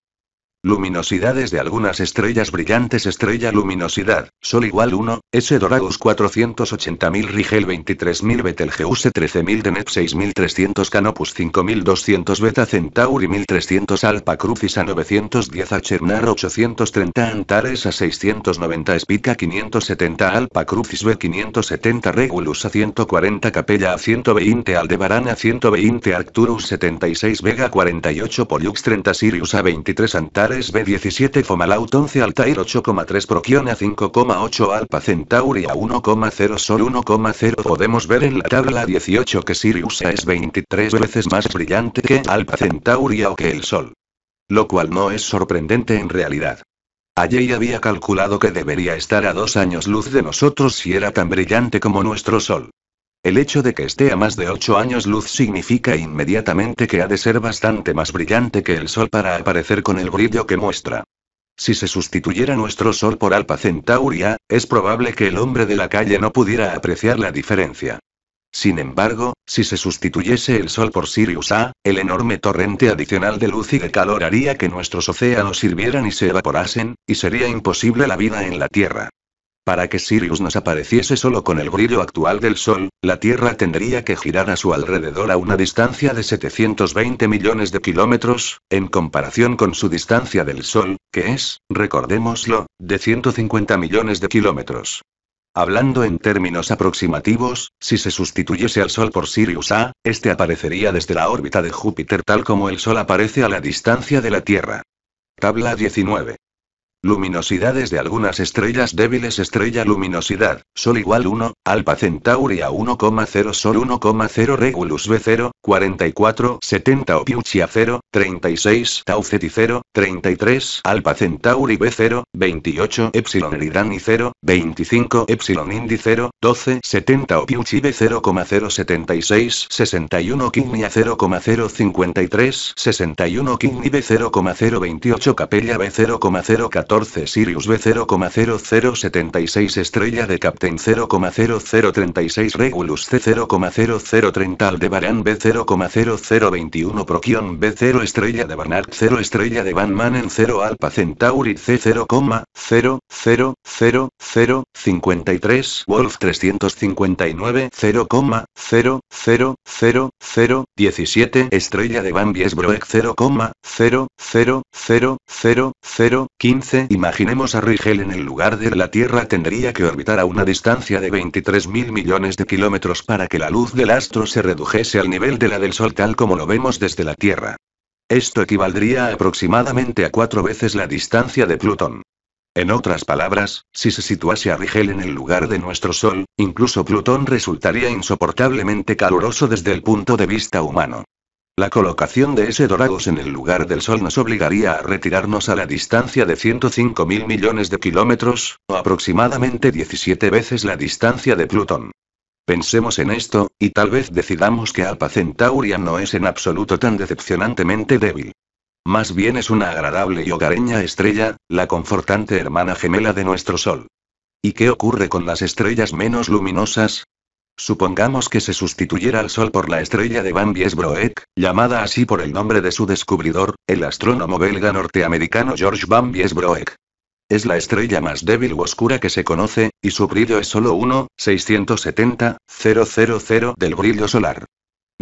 Luminosidades de algunas estrellas brillantes Estrella luminosidad, Sol igual 1, S Doradus 480.000 Rigel 23.000 Betelgeuse 13.000 Deneb 6.300 Canopus 5.200 Beta Centauri 1.300 Alpha Crucis a 910 Achernar 830 Antares a 690 Spica 570 Alpha Crucis B 570 Regulus a 140 Capella a 120 Aldebaran a 120 Arcturus 76 Vega 48 Pollux 30 Sirius a 23 Antares B17 Fomalaut 11 Altair 8,3 Prokiona 5,8 Alpha Centauri a 1,0 Sol 1,0 Podemos ver en la tabla 18 que Sirius es 23 veces más brillante que Alpha Centauri o que el Sol. Lo cual no es sorprendente en realidad. Allí había calculado que debería estar a dos años luz de nosotros si era tan brillante como nuestro Sol. El hecho de que esté a más de 8 años luz significa inmediatamente que ha de ser bastante más brillante que el Sol para aparecer con el brillo que muestra. Si se sustituyera nuestro Sol por Alpha Centauria, es probable que el hombre de la calle no pudiera apreciar la diferencia. Sin embargo, si se sustituyese el Sol por Sirius A, el enorme torrente adicional de luz y de calor haría que nuestros océanos hirvieran y se evaporasen, y sería imposible la vida en la Tierra. Para que Sirius nos apareciese solo con el brillo actual del Sol, la Tierra tendría que girar a su alrededor a una distancia de 720 millones de kilómetros, en comparación con su distancia del Sol, que es, recordémoslo, de 150 millones de kilómetros. Hablando en términos aproximativos, si se sustituyese al Sol por Sirius A, este aparecería desde la órbita de Júpiter tal como el Sol aparece a la distancia de la Tierra. Tabla 19. Luminosidades de algunas estrellas débiles Estrella luminosidad, Sol igual 1, Alpha Centauri a 1,0 Sol 1,0 Regulus B0, 44, 70 Opiuchi a 0, 36 Tau Ceti 0, 33 Alpha Centauri B0, 28 Epsilon Eridani 0, 25 Epsilon Indi 0, 12 70 Opiuchi B0,0 76 61 Kigni a 0,053 61 Kigni B0,028 Capella B0,0 14 Sirius B0,0076 Estrella de Captain 0,0036 Regulus C0,0030 Aldebaran B0,0021 Prokion B0 Estrella de Barnard 0 Estrella de Van Manen 0 Alpha Centauri C0,000053 Wolf 359 0,000017 Estrella de Van Biesbroek 0,000015 20 imaginemos a Rigel en el lugar de la Tierra tendría que orbitar a una distancia de 23 mil millones de kilómetros para que la luz del astro se redujese al nivel de la del Sol tal como lo vemos desde la Tierra. Esto equivaldría aproximadamente a cuatro veces la distancia de Plutón. En otras palabras, si se situase a Rigel en el lugar de nuestro Sol, incluso Plutón resultaría insoportablemente caluroso desde el punto de vista humano. La colocación de ese Dorados en el lugar del Sol nos obligaría a retirarnos a la distancia de 105 mil millones de kilómetros, o aproximadamente 17 veces la distancia de Plutón. Pensemos en esto, y tal vez decidamos que Alpha Centauria no es en absoluto tan decepcionantemente débil. Más bien es una agradable y hogareña estrella, la confortante hermana gemela de nuestro Sol. ¿Y qué ocurre con las estrellas menos luminosas? Supongamos que se sustituyera al Sol por la estrella de Van Biesbroek, llamada así por el nombre de su descubridor, el astrónomo belga norteamericano George Van Biesbroek. Es la estrella más débil u oscura que se conoce, y su brillo es solo 1, 670, 000 del brillo solar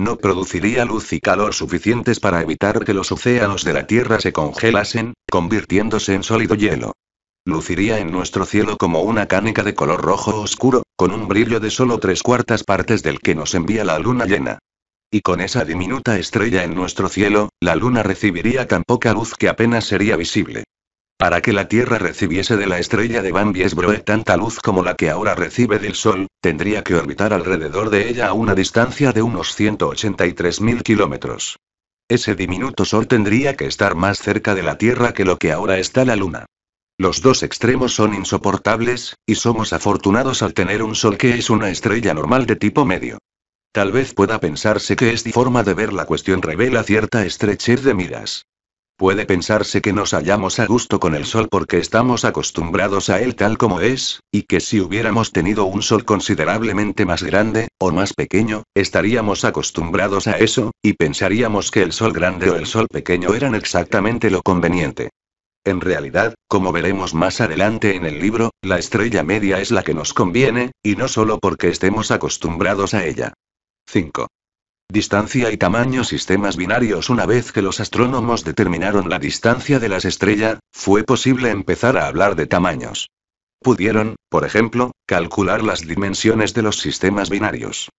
no produciría luz y calor suficientes para evitar que los océanos de la Tierra se congelasen, convirtiéndose en sólido hielo. Luciría en nuestro cielo como una cánica de color rojo oscuro, con un brillo de solo tres cuartas partes del que nos envía la luna llena. Y con esa diminuta estrella en nuestro cielo, la luna recibiría tan poca luz que apenas sería visible. Para que la Tierra recibiese de la estrella de Van Biesbroek tanta luz como la que ahora recibe del Sol, tendría que orbitar alrededor de ella a una distancia de unos 183.000 kilómetros. Ese diminuto Sol tendría que estar más cerca de la Tierra que lo que ahora está la Luna. Los dos extremos son insoportables, y somos afortunados al tener un Sol que es una estrella normal de tipo medio. Tal vez pueda pensarse que esta forma de ver la cuestión revela cierta estrechez de miras. Puede pensarse que nos hallamos a gusto con el Sol porque estamos acostumbrados a él tal como es, y que si hubiéramos tenido un Sol considerablemente más grande, o más pequeño, estaríamos acostumbrados a eso, y pensaríamos que el Sol grande o el Sol pequeño eran exactamente lo conveniente. En realidad, como veremos más adelante en el libro, la estrella media es la que nos conviene, y no solo porque estemos acostumbrados a ella. 5. Distancia y tamaño sistemas binarios Una vez que los astrónomos determinaron la distancia de las estrellas, fue posible empezar a hablar de tamaños. Pudieron, por ejemplo, calcular las dimensiones de los sistemas binarios.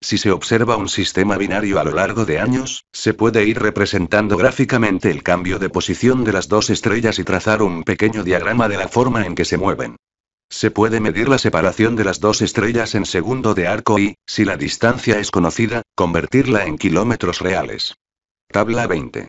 Si se observa un sistema binario a lo largo de años, se puede ir representando gráficamente el cambio de posición de las dos estrellas y trazar un pequeño diagrama de la forma en que se mueven. Se puede medir la separación de las dos estrellas en segundo de arco y, si la distancia es conocida, convertirla en kilómetros reales. Tabla 20.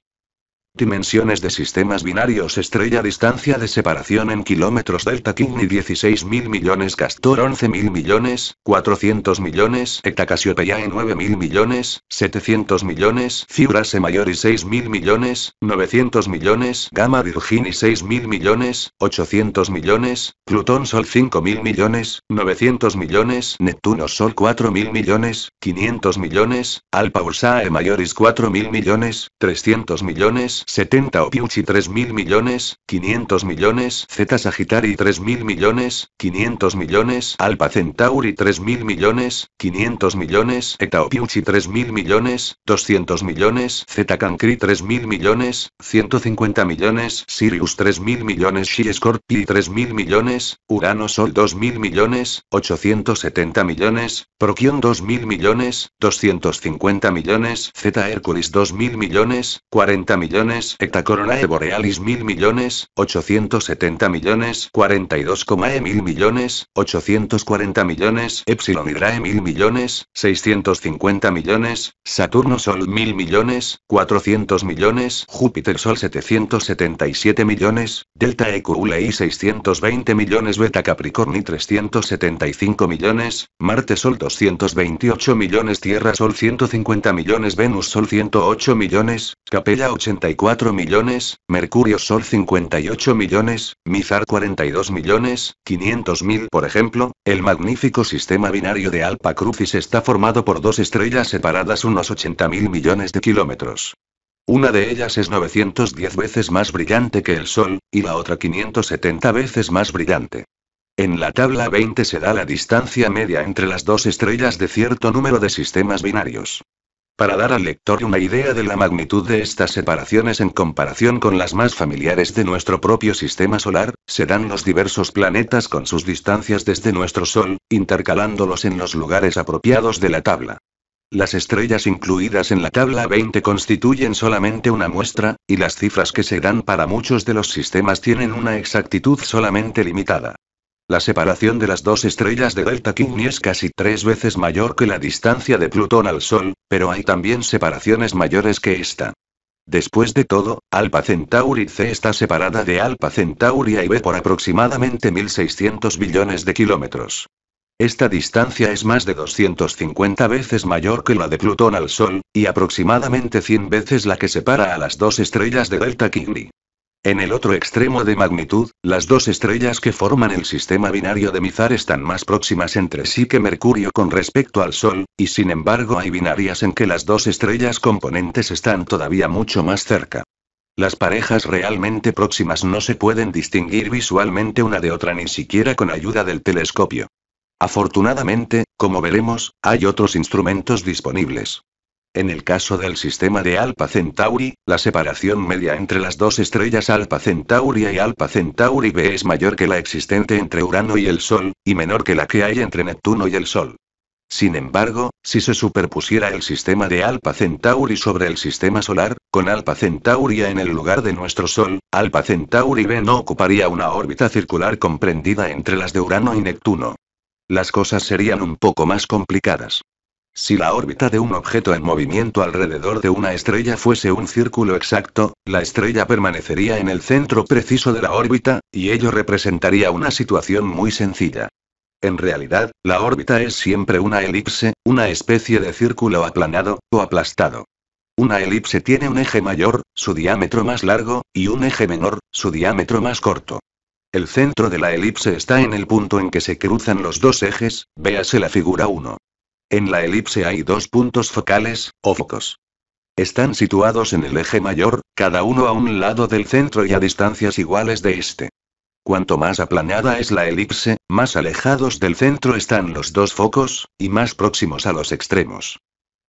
Dimensiones de sistemas binarios estrella distancia de separación en kilómetros delta Kidney 16 mil millones Castor 11 mil millones, 400 millones Ectacasiopeiae 9 mil millones, 700 millones Fibrase Mayori 6 mil millones, 900 millones Gamma Virgini 6 mil millones, 800 millones, Plutón Sol 5 mil millones, 900 millones Neptuno Sol 4 mil millones, 500 millones, Alpha Ursae Majoris 4 mil millones, 300 millones 70 Opiuchi 3 mil millones, 500 millones, Z Sagittari 3 mil millones, 500 millones, Alpha Centauri 3 mil millones, 500 millones, Eta Opiuchi 3 mil millones, 200 millones, Z Cancri 3 mil millones, 150 millones, Sirius 3 mil millones, Shi Scorpii 3 mil millones, Urano Sol 2 mil millones, 870 millones, Prokion 2 mil millones, 250 millones, Z Hércules 2 mil millones, 40 millones, millones, Coronae Borealis mil millones, 870 millones, 42,e mil millones, 840 millones, Epsilon Hydrae mil millones, 650 millones, Saturno Sol mil millones, 400 millones, Júpiter Sol 777 millones, Delta Equulei 620 millones, Beta Capricorni 375 millones, Marte Sol 228 millones, Tierra Sol 150 millones, Venus Sol 108 millones, Capella 84 4 millones, Mercurio Sol 58 millones, Mizar 42 millones, 500 mil por ejemplo, el magnífico sistema binario de Alpha Crucis está formado por dos estrellas separadas unos 80 mil millones de kilómetros. Una de ellas es 910 veces más brillante que el Sol, y la otra 570 veces más brillante. En la tabla 20 se da la distancia media entre las dos estrellas de cierto número de sistemas binarios. Para dar al lector una idea de la magnitud de estas separaciones en comparación con las más familiares de nuestro propio sistema solar, se dan los diversos planetas con sus distancias desde nuestro Sol, intercalándolos en los lugares apropiados de la tabla. Las estrellas incluidas en la tabla 20 constituyen solamente una muestra, y las cifras que se dan para muchos de los sistemas tienen una exactitud solamente limitada. La separación de las dos estrellas de Delta Cygni es casi tres veces mayor que la distancia de Plutón al Sol, pero hay también separaciones mayores que esta. Después de todo, Alpha Centauri C está separada de Alpha Centauri A y B por aproximadamente 1.600 billones de kilómetros. Esta distancia es más de 250 veces mayor que la de Plutón al Sol, y aproximadamente 100 veces la que separa a las dos estrellas de Delta Cygni. En el otro extremo de magnitud, las dos estrellas que forman el sistema binario de Mizar están más próximas entre sí que Mercurio con respecto al Sol, y sin embargo hay binarias en que las dos estrellas componentes están todavía mucho más cerca. Las parejas realmente próximas no se pueden distinguir visualmente una de otra ni siquiera con ayuda del telescopio. Afortunadamente, como veremos, hay otros instrumentos disponibles. En el caso del sistema de Alpha Centauri, la separación media entre las dos estrellas Alpha Centauri y Alpha Centauri B es mayor que la existente entre Urano y el Sol, y menor que la que hay entre Neptuno y el Sol. Sin embargo, si se superpusiera el sistema de Alpha Centauri sobre el sistema solar, con Alpha Centauri en el lugar de nuestro Sol, Alpha Centauri B no ocuparía una órbita circular comprendida entre las de Urano y Neptuno. Las cosas serían un poco más complicadas. Si la órbita de un objeto en movimiento alrededor de una estrella fuese un círculo exacto, la estrella permanecería en el centro preciso de la órbita, y ello representaría una situación muy sencilla. En realidad, la órbita es siempre una elipse, una especie de círculo aplanado, o aplastado. Una elipse tiene un eje mayor, su diámetro más largo, y un eje menor, su diámetro más corto. El centro de la elipse está en el punto en que se cruzan los dos ejes, véase la figura 1. En la elipse hay dos puntos focales, o focos. Están situados en el eje mayor, cada uno a un lado del centro y a distancias iguales de este. Cuanto más aplanada es la elipse, más alejados del centro están los dos focos, y más próximos a los extremos.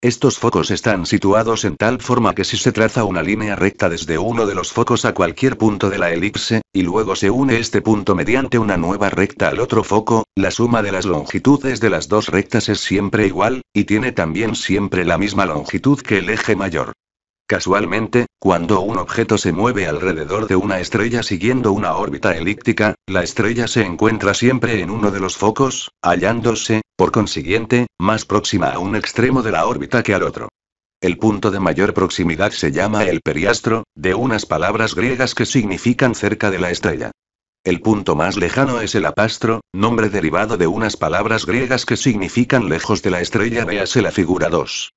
Estos focos están situados en tal forma que si se traza una línea recta desde uno de los focos a cualquier punto de la elipse, y luego se une este punto mediante una nueva recta al otro foco, la suma de las longitudes de las dos rectas es siempre igual, y tiene también siempre la misma longitud que el eje mayor. Casualmente, cuando un objeto se mueve alrededor de una estrella siguiendo una órbita elíptica, la estrella se encuentra siempre en uno de los focos, hallándose, por consiguiente, más próxima a un extremo de la órbita que al otro. El punto de mayor proximidad se llama el periastro, de unas palabras griegas que significan cerca de la estrella. El punto más lejano es el apastro, nombre derivado de unas palabras griegas que significan lejos de la estrella, véase la figura 2.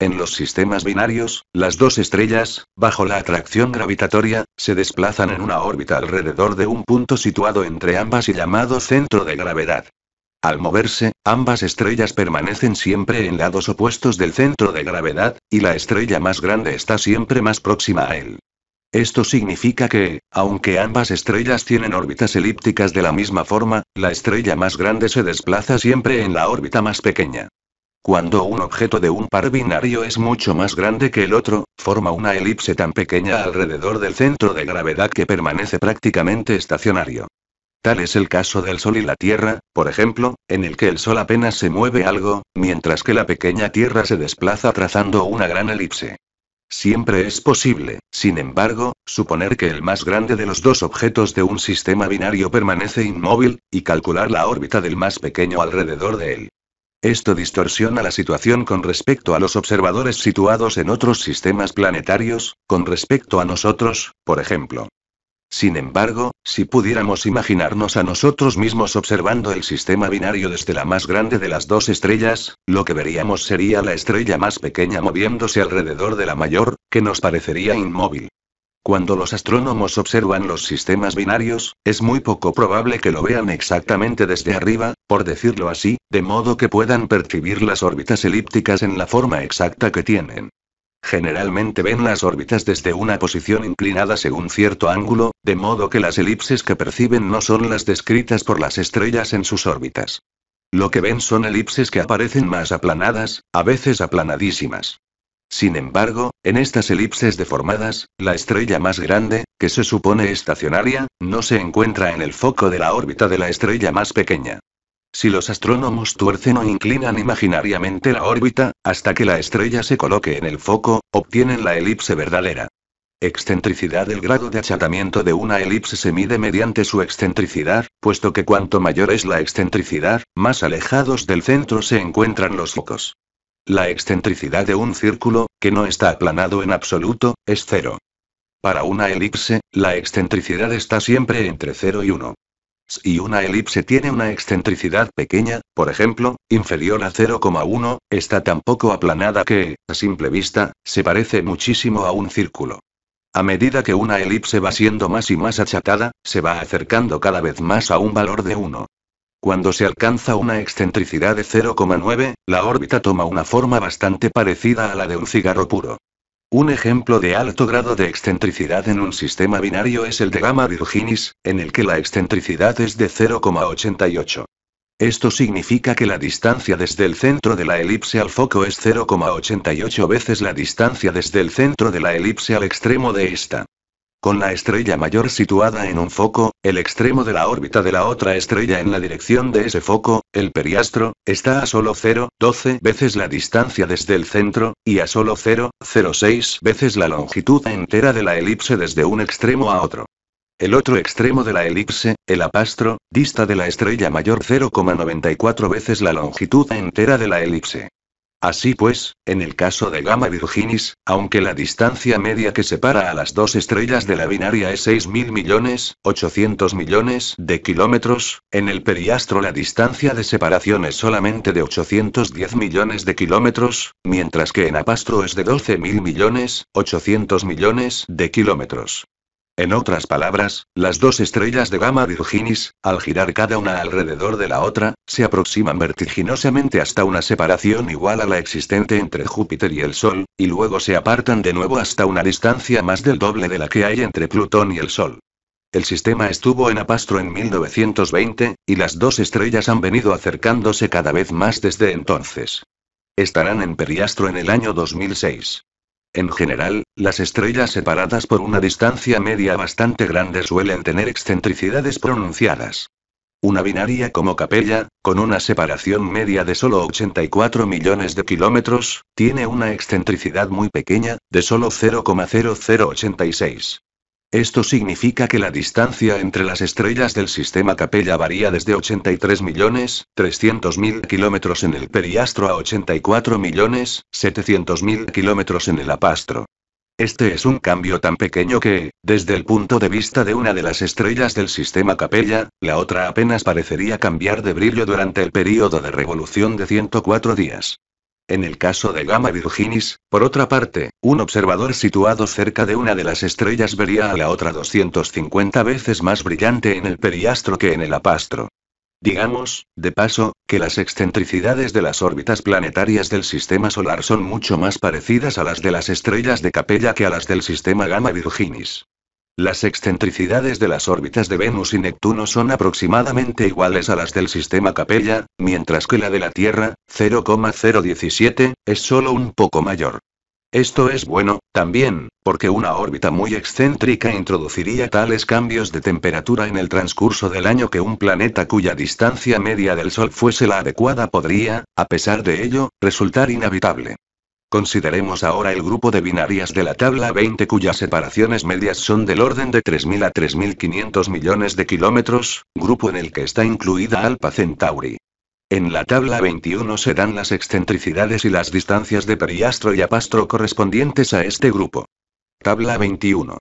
En los sistemas binarios, las dos estrellas, bajo la atracción gravitatoria, se desplazan en una órbita alrededor de un punto situado entre ambas y llamado centro de gravedad. Al moverse, ambas estrellas permanecen siempre en lados opuestos del centro de gravedad, y la estrella más grande está siempre más próxima a él. Esto significa que, aunque ambas estrellas tienen órbitas elípticas de la misma forma, la estrella más grande se desplaza siempre en la órbita más pequeña. Cuando un objeto de un par binario es mucho más grande que el otro, forma una elipse tan pequeña alrededor del centro de gravedad que permanece prácticamente estacionario. Tal es el caso del Sol y la Tierra, por ejemplo, en el que el Sol apenas se mueve algo, mientras que la pequeña Tierra se desplaza trazando una gran elipse. Siempre es posible, sin embargo, suponer que el más grande de los dos objetos de un sistema binario permanece inmóvil, y calcular la órbita del más pequeño alrededor de él. Esto distorsiona la situación con respecto a los observadores situados en otros sistemas planetarios, con respecto a nosotros, por ejemplo. Sin embargo, si pudiéramos imaginarnos a nosotros mismos observando el sistema binario desde la más grande de las dos estrellas, lo que veríamos sería la estrella más pequeña moviéndose alrededor de la mayor, que nos parecería inmóvil. Cuando los astrónomos observan los sistemas binarios, es muy poco probable que lo vean exactamente desde arriba, por decirlo así, de modo que puedan percibir las órbitas elípticas en la forma exacta que tienen. Generalmente ven las órbitas desde una posición inclinada según cierto ángulo, de modo que las elipses que perciben no son las descritas por las estrellas en sus órbitas. Lo que ven son elipses que aparecen más aplanadas, a veces aplanadísimas. Sin embargo, en estas elipses deformadas, la estrella más grande, que se supone estacionaria, no se encuentra en el foco de la órbita de la estrella más pequeña. Si los astrónomos tuercen o inclinan imaginariamente la órbita, hasta que la estrella se coloque en el foco, obtienen la elipse verdadera. Excentricidad El grado de achatamiento de una elipse se mide mediante su excentricidad, puesto que cuanto mayor es la excentricidad, más alejados del centro se encuentran los focos. La excentricidad de un círculo, que no está aplanado en absoluto, es cero. Para una elipse, la excentricidad está siempre entre 0 y 1. Si una elipse tiene una excentricidad pequeña, por ejemplo, inferior a 0,1, está tan poco aplanada que, a simple vista, se parece muchísimo a un círculo. A medida que una elipse va siendo más y más achatada, se va acercando cada vez más a un valor de 1. Cuando se alcanza una excentricidad de 0,9, la órbita toma una forma bastante parecida a la de un cigarro puro. Un ejemplo de alto grado de excentricidad en un sistema binario es el de Gamma Virginis, en el que la excentricidad es de 0,88. Esto significa que la distancia desde el centro de la elipse al foco es 0,88 veces la distancia desde el centro de la elipse al extremo de esta. Con la estrella mayor situada en un foco, el extremo de la órbita de la otra estrella en la dirección de ese foco, el periastro, está a solo 0,12 veces la distancia desde el centro, y a solo 0,06 veces la longitud entera de la elipse desde un extremo a otro. El otro extremo de la elipse, el apastro, dista de la estrella mayor 0,94 veces la longitud entera de la elipse. Así pues, en el caso de Gamma Virginis, aunque la distancia media que separa a las dos estrellas de la binaria es 6.000 millones, 800 millones de kilómetros, en el periastro la distancia de separación es solamente de 810 millones de kilómetros, mientras que en apastro es de 12.000 millones, 800 millones de kilómetros. En otras palabras, las dos estrellas de Gamma Virginis, al girar cada una alrededor de la otra, se aproximan vertiginosamente hasta una separación igual a la existente entre Júpiter y el Sol, y luego se apartan de nuevo hasta una distancia más del doble de la que hay entre Plutón y el Sol. El sistema estuvo en apastro en 1920, y las dos estrellas han venido acercándose cada vez más desde entonces. Estarán en periastro en el año 2006. En general, las estrellas separadas por una distancia media bastante grande suelen tener excentricidades pronunciadas. Una binaria como Capella, con una separación media de solo 84 millones de kilómetros, tiene una excentricidad muy pequeña, de solo 0,0086. Esto significa que la distancia entre las estrellas del sistema Capella varía desde 83 millones, 300 mil kilómetros en el periastro a 84 millones, 700 mil kilómetros en el apastro. Este es un cambio tan pequeño que, desde el punto de vista de una de las estrellas del sistema Capella, la otra apenas parecería cambiar de brillo durante el período de revolución de 104 días. En el caso de Gamma Virginis, por otra parte, un observador situado cerca de una de las estrellas vería a la otra 250 veces más brillante en el periastro que en el apastro. Digamos, de paso, que las excentricidades de las órbitas planetarias del sistema solar son mucho más parecidas a las de las estrellas de Capella que a las del sistema Gamma Virginis. Las excentricidades de las órbitas de Venus y Neptuno son aproximadamente iguales a las del sistema Capella, mientras que la de la Tierra, 0,017, es solo un poco mayor. Esto es bueno, también, porque una órbita muy excéntrica introduciría tales cambios de temperatura en el transcurso del año que un planeta cuya distancia media del Sol fuese la adecuada podría, a pesar de ello, resultar inhabitable. Consideremos ahora el grupo de binarias de la tabla 20 cuyas separaciones medias son del orden de 3.000 a 3.500 millones de kilómetros, grupo en el que está incluida Alpha Centauri. En la tabla 21 se dan las excentricidades y las distancias de periastro y apastro correspondientes a este grupo. Tabla 21.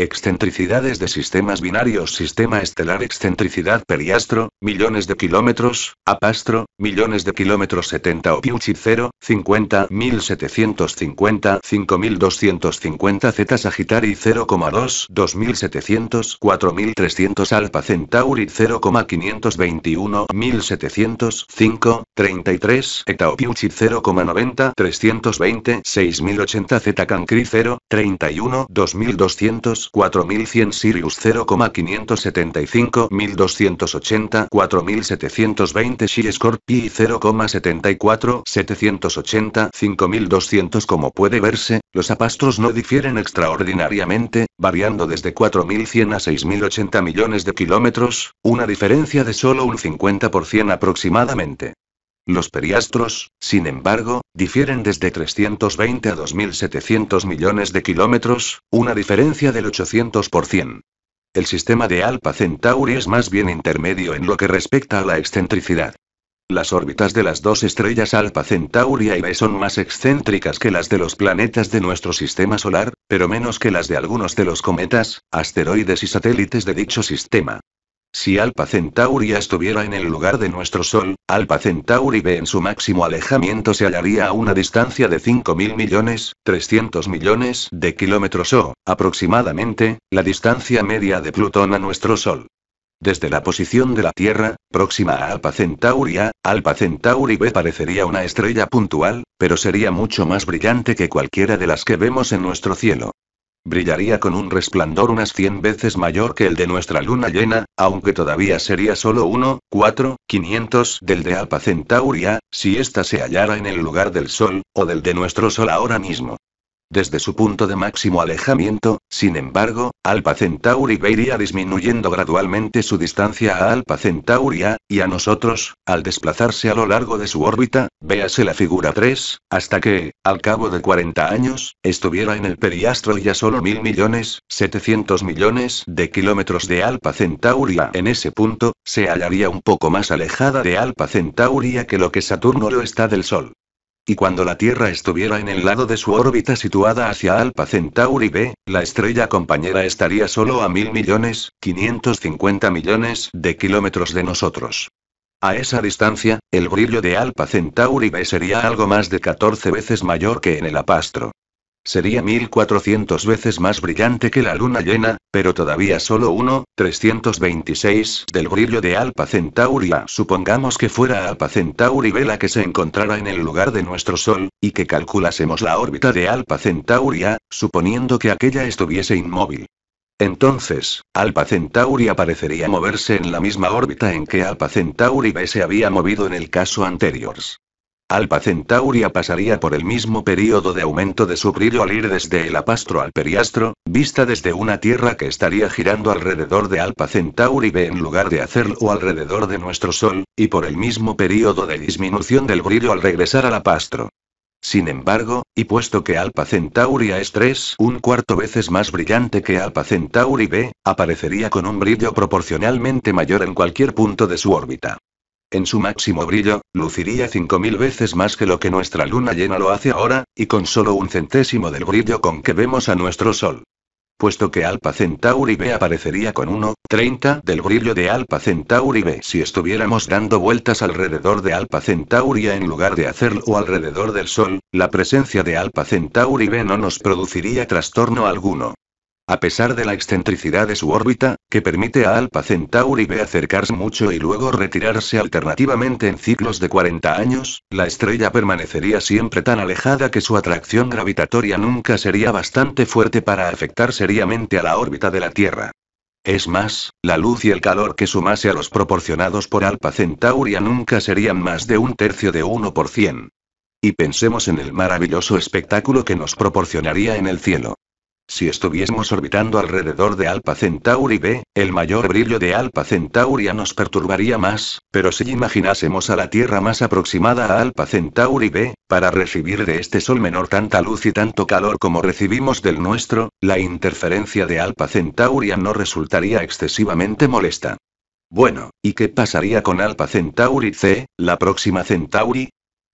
Excentricidades de sistemas binarios Sistema estelar Excentricidad periastro, millones de kilómetros, apastro, millones de kilómetros 70 o Piuchi 0, 50, 1750, 5250 Z Sagitari 0,2, 2700, 4300 Alpha Centauri 0,521, 1705, 33 Eta o Piuchi 0,90, 320, 6080 Z Cancri 0, 31, 2200, 4100 Sirius 0,575 1280 4720 Shi Scorpii 0,74 780 5200 Como puede verse, los apastros no difieren extraordinariamente, variando desde 4100 a 6080 millones de kilómetros, una diferencia de solo un 50% aproximadamente. Los periastros, sin embargo, difieren desde 320 a 2700 millones de kilómetros, una diferencia del 800%. El sistema de Alpha Centauri es más bien intermedio en lo que respecta a la excentricidad. Las órbitas de las dos estrellas Alpha Centauri y B son más excéntricas que las de los planetas de nuestro sistema solar, pero menos que las de algunos de los cometas, asteroides y satélites de dicho sistema. Si Alpha Centauri estuviera en el lugar de nuestro Sol, Alpha Centauri B en su máximo alejamiento se hallaría a una distancia de 5.000 millones, 300 millones de kilómetros o, aproximadamente, la distancia media de Plutón a nuestro Sol. Desde la posición de la Tierra, próxima a Alpha Centauri A, Centauri B parecería una estrella puntual, pero sería mucho más brillante que cualquiera de las que vemos en nuestro cielo. Brillaría con un resplandor unas 100 veces mayor que el de nuestra luna llena, aunque todavía sería solo 1, 4, 500 del de Alpha Centauri A, si ésta se hallara en el lugar del Sol, o del de nuestro Sol ahora mismo. Desde su punto de máximo alejamiento, sin embargo, Alpha Centauri B disminuyendo gradualmente su distancia a Alpha Centauri y a nosotros, al desplazarse a lo largo de su órbita, véase la figura 3, hasta que, al cabo de 40 años, estuviera en el periastro y a solo mil millones, 700 millones de kilómetros de Alpha Centauri. En ese punto, se hallaría un poco más alejada de Alpha Centauri que lo que Saturno lo está del Sol. Y cuando la Tierra estuviera en el lado de su órbita situada hacia Alpha Centauri B, la estrella compañera estaría solo a mil millones, 550 millones de kilómetros de nosotros. A esa distancia, el brillo de Alpha Centauri B sería algo más de 14 veces mayor que en el apastro. Sería 1400 veces más brillante que la luna llena, pero todavía solo 1, 326 del brillo de Alpha Centauri. Supongamos que fuera Alpha Centauri B la que se encontrara en el lugar de nuestro Sol, y que calculásemos la órbita de Alpha Centauri suponiendo que aquella estuviese inmóvil. Entonces, Alpha Centauri aparecería moverse en la misma órbita en que Alpha Centauri B se había movido en el caso anterior. Alpha Centauria pasaría por el mismo período de aumento de su brillo al ir desde el apastro al periastro, vista desde una Tierra que estaría girando alrededor de Alpha Centauri B en lugar de hacerlo alrededor de nuestro Sol, y por el mismo período de disminución del brillo al regresar al apastro. Sin embargo, y puesto que Alpha Centauri es 3, un cuarto veces más brillante que Alpha Centauri B, aparecería con un brillo proporcionalmente mayor en cualquier punto de su órbita. En su máximo brillo, luciría 5.000 veces más que lo que nuestra luna llena lo hace ahora, y con solo un centésimo del brillo con que vemos a nuestro Sol. Puesto que Alpha Centauri B aparecería con 1,30 del brillo de Alpha Centauri B si estuviéramos dando vueltas alrededor de Alpha Centauri A en lugar de hacerlo alrededor del Sol, la presencia de Alpha Centauri B no nos produciría trastorno alguno. A pesar de la excentricidad de su órbita, que permite a Alpha Centauri B acercarse mucho y luego retirarse alternativamente en ciclos de 40 años, la estrella permanecería siempre tan alejada que su atracción gravitatoria nunca sería bastante fuerte para afectar seriamente a la órbita de la Tierra. Es más, la luz y el calor que sumase a los proporcionados por Alpha Centauri nunca serían más de un tercio de 1%. Y pensemos en el maravilloso espectáculo que nos proporcionaría en el cielo. Si estuviésemos orbitando alrededor de Alpha Centauri B, el mayor brillo de Alpha Centauri nos perturbaría más, pero si imaginásemos a la Tierra más aproximada a Alpha Centauri B, para recibir de este Sol menor tanta luz y tanto calor como recibimos del nuestro, la interferencia de Alpha Centauri no resultaría excesivamente molesta. Bueno, ¿y qué pasaría con Alpha Centauri C, la próxima Centauri?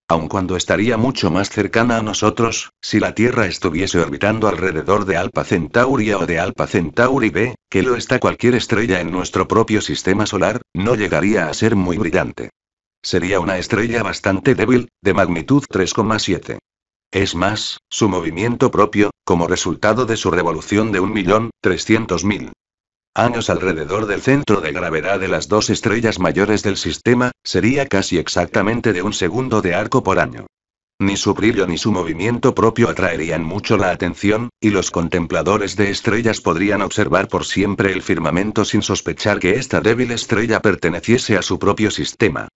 Aun cuando estaría mucho más cercana a nosotros, si la Tierra estuviese orbitando alrededor de Alpha Centauri o de Alpha Centauri B, que lo está cualquier estrella en nuestro propio sistema solar, no llegaría a ser muy brillante. Sería una estrella bastante débil, de magnitud 3,7. Es más, su movimiento propio, como resultado de su revolución de 1.300.000 años alrededor del centro de gravedad de las dos estrellas mayores del sistema, sería casi exactamente de un segundo de arco por año. Ni su brillo ni su movimiento propio atraerían mucho la atención, y los contempladores de estrellas podrían observar por siempre el firmamento sin sospechar que esta débil estrella perteneciese a su propio sistema.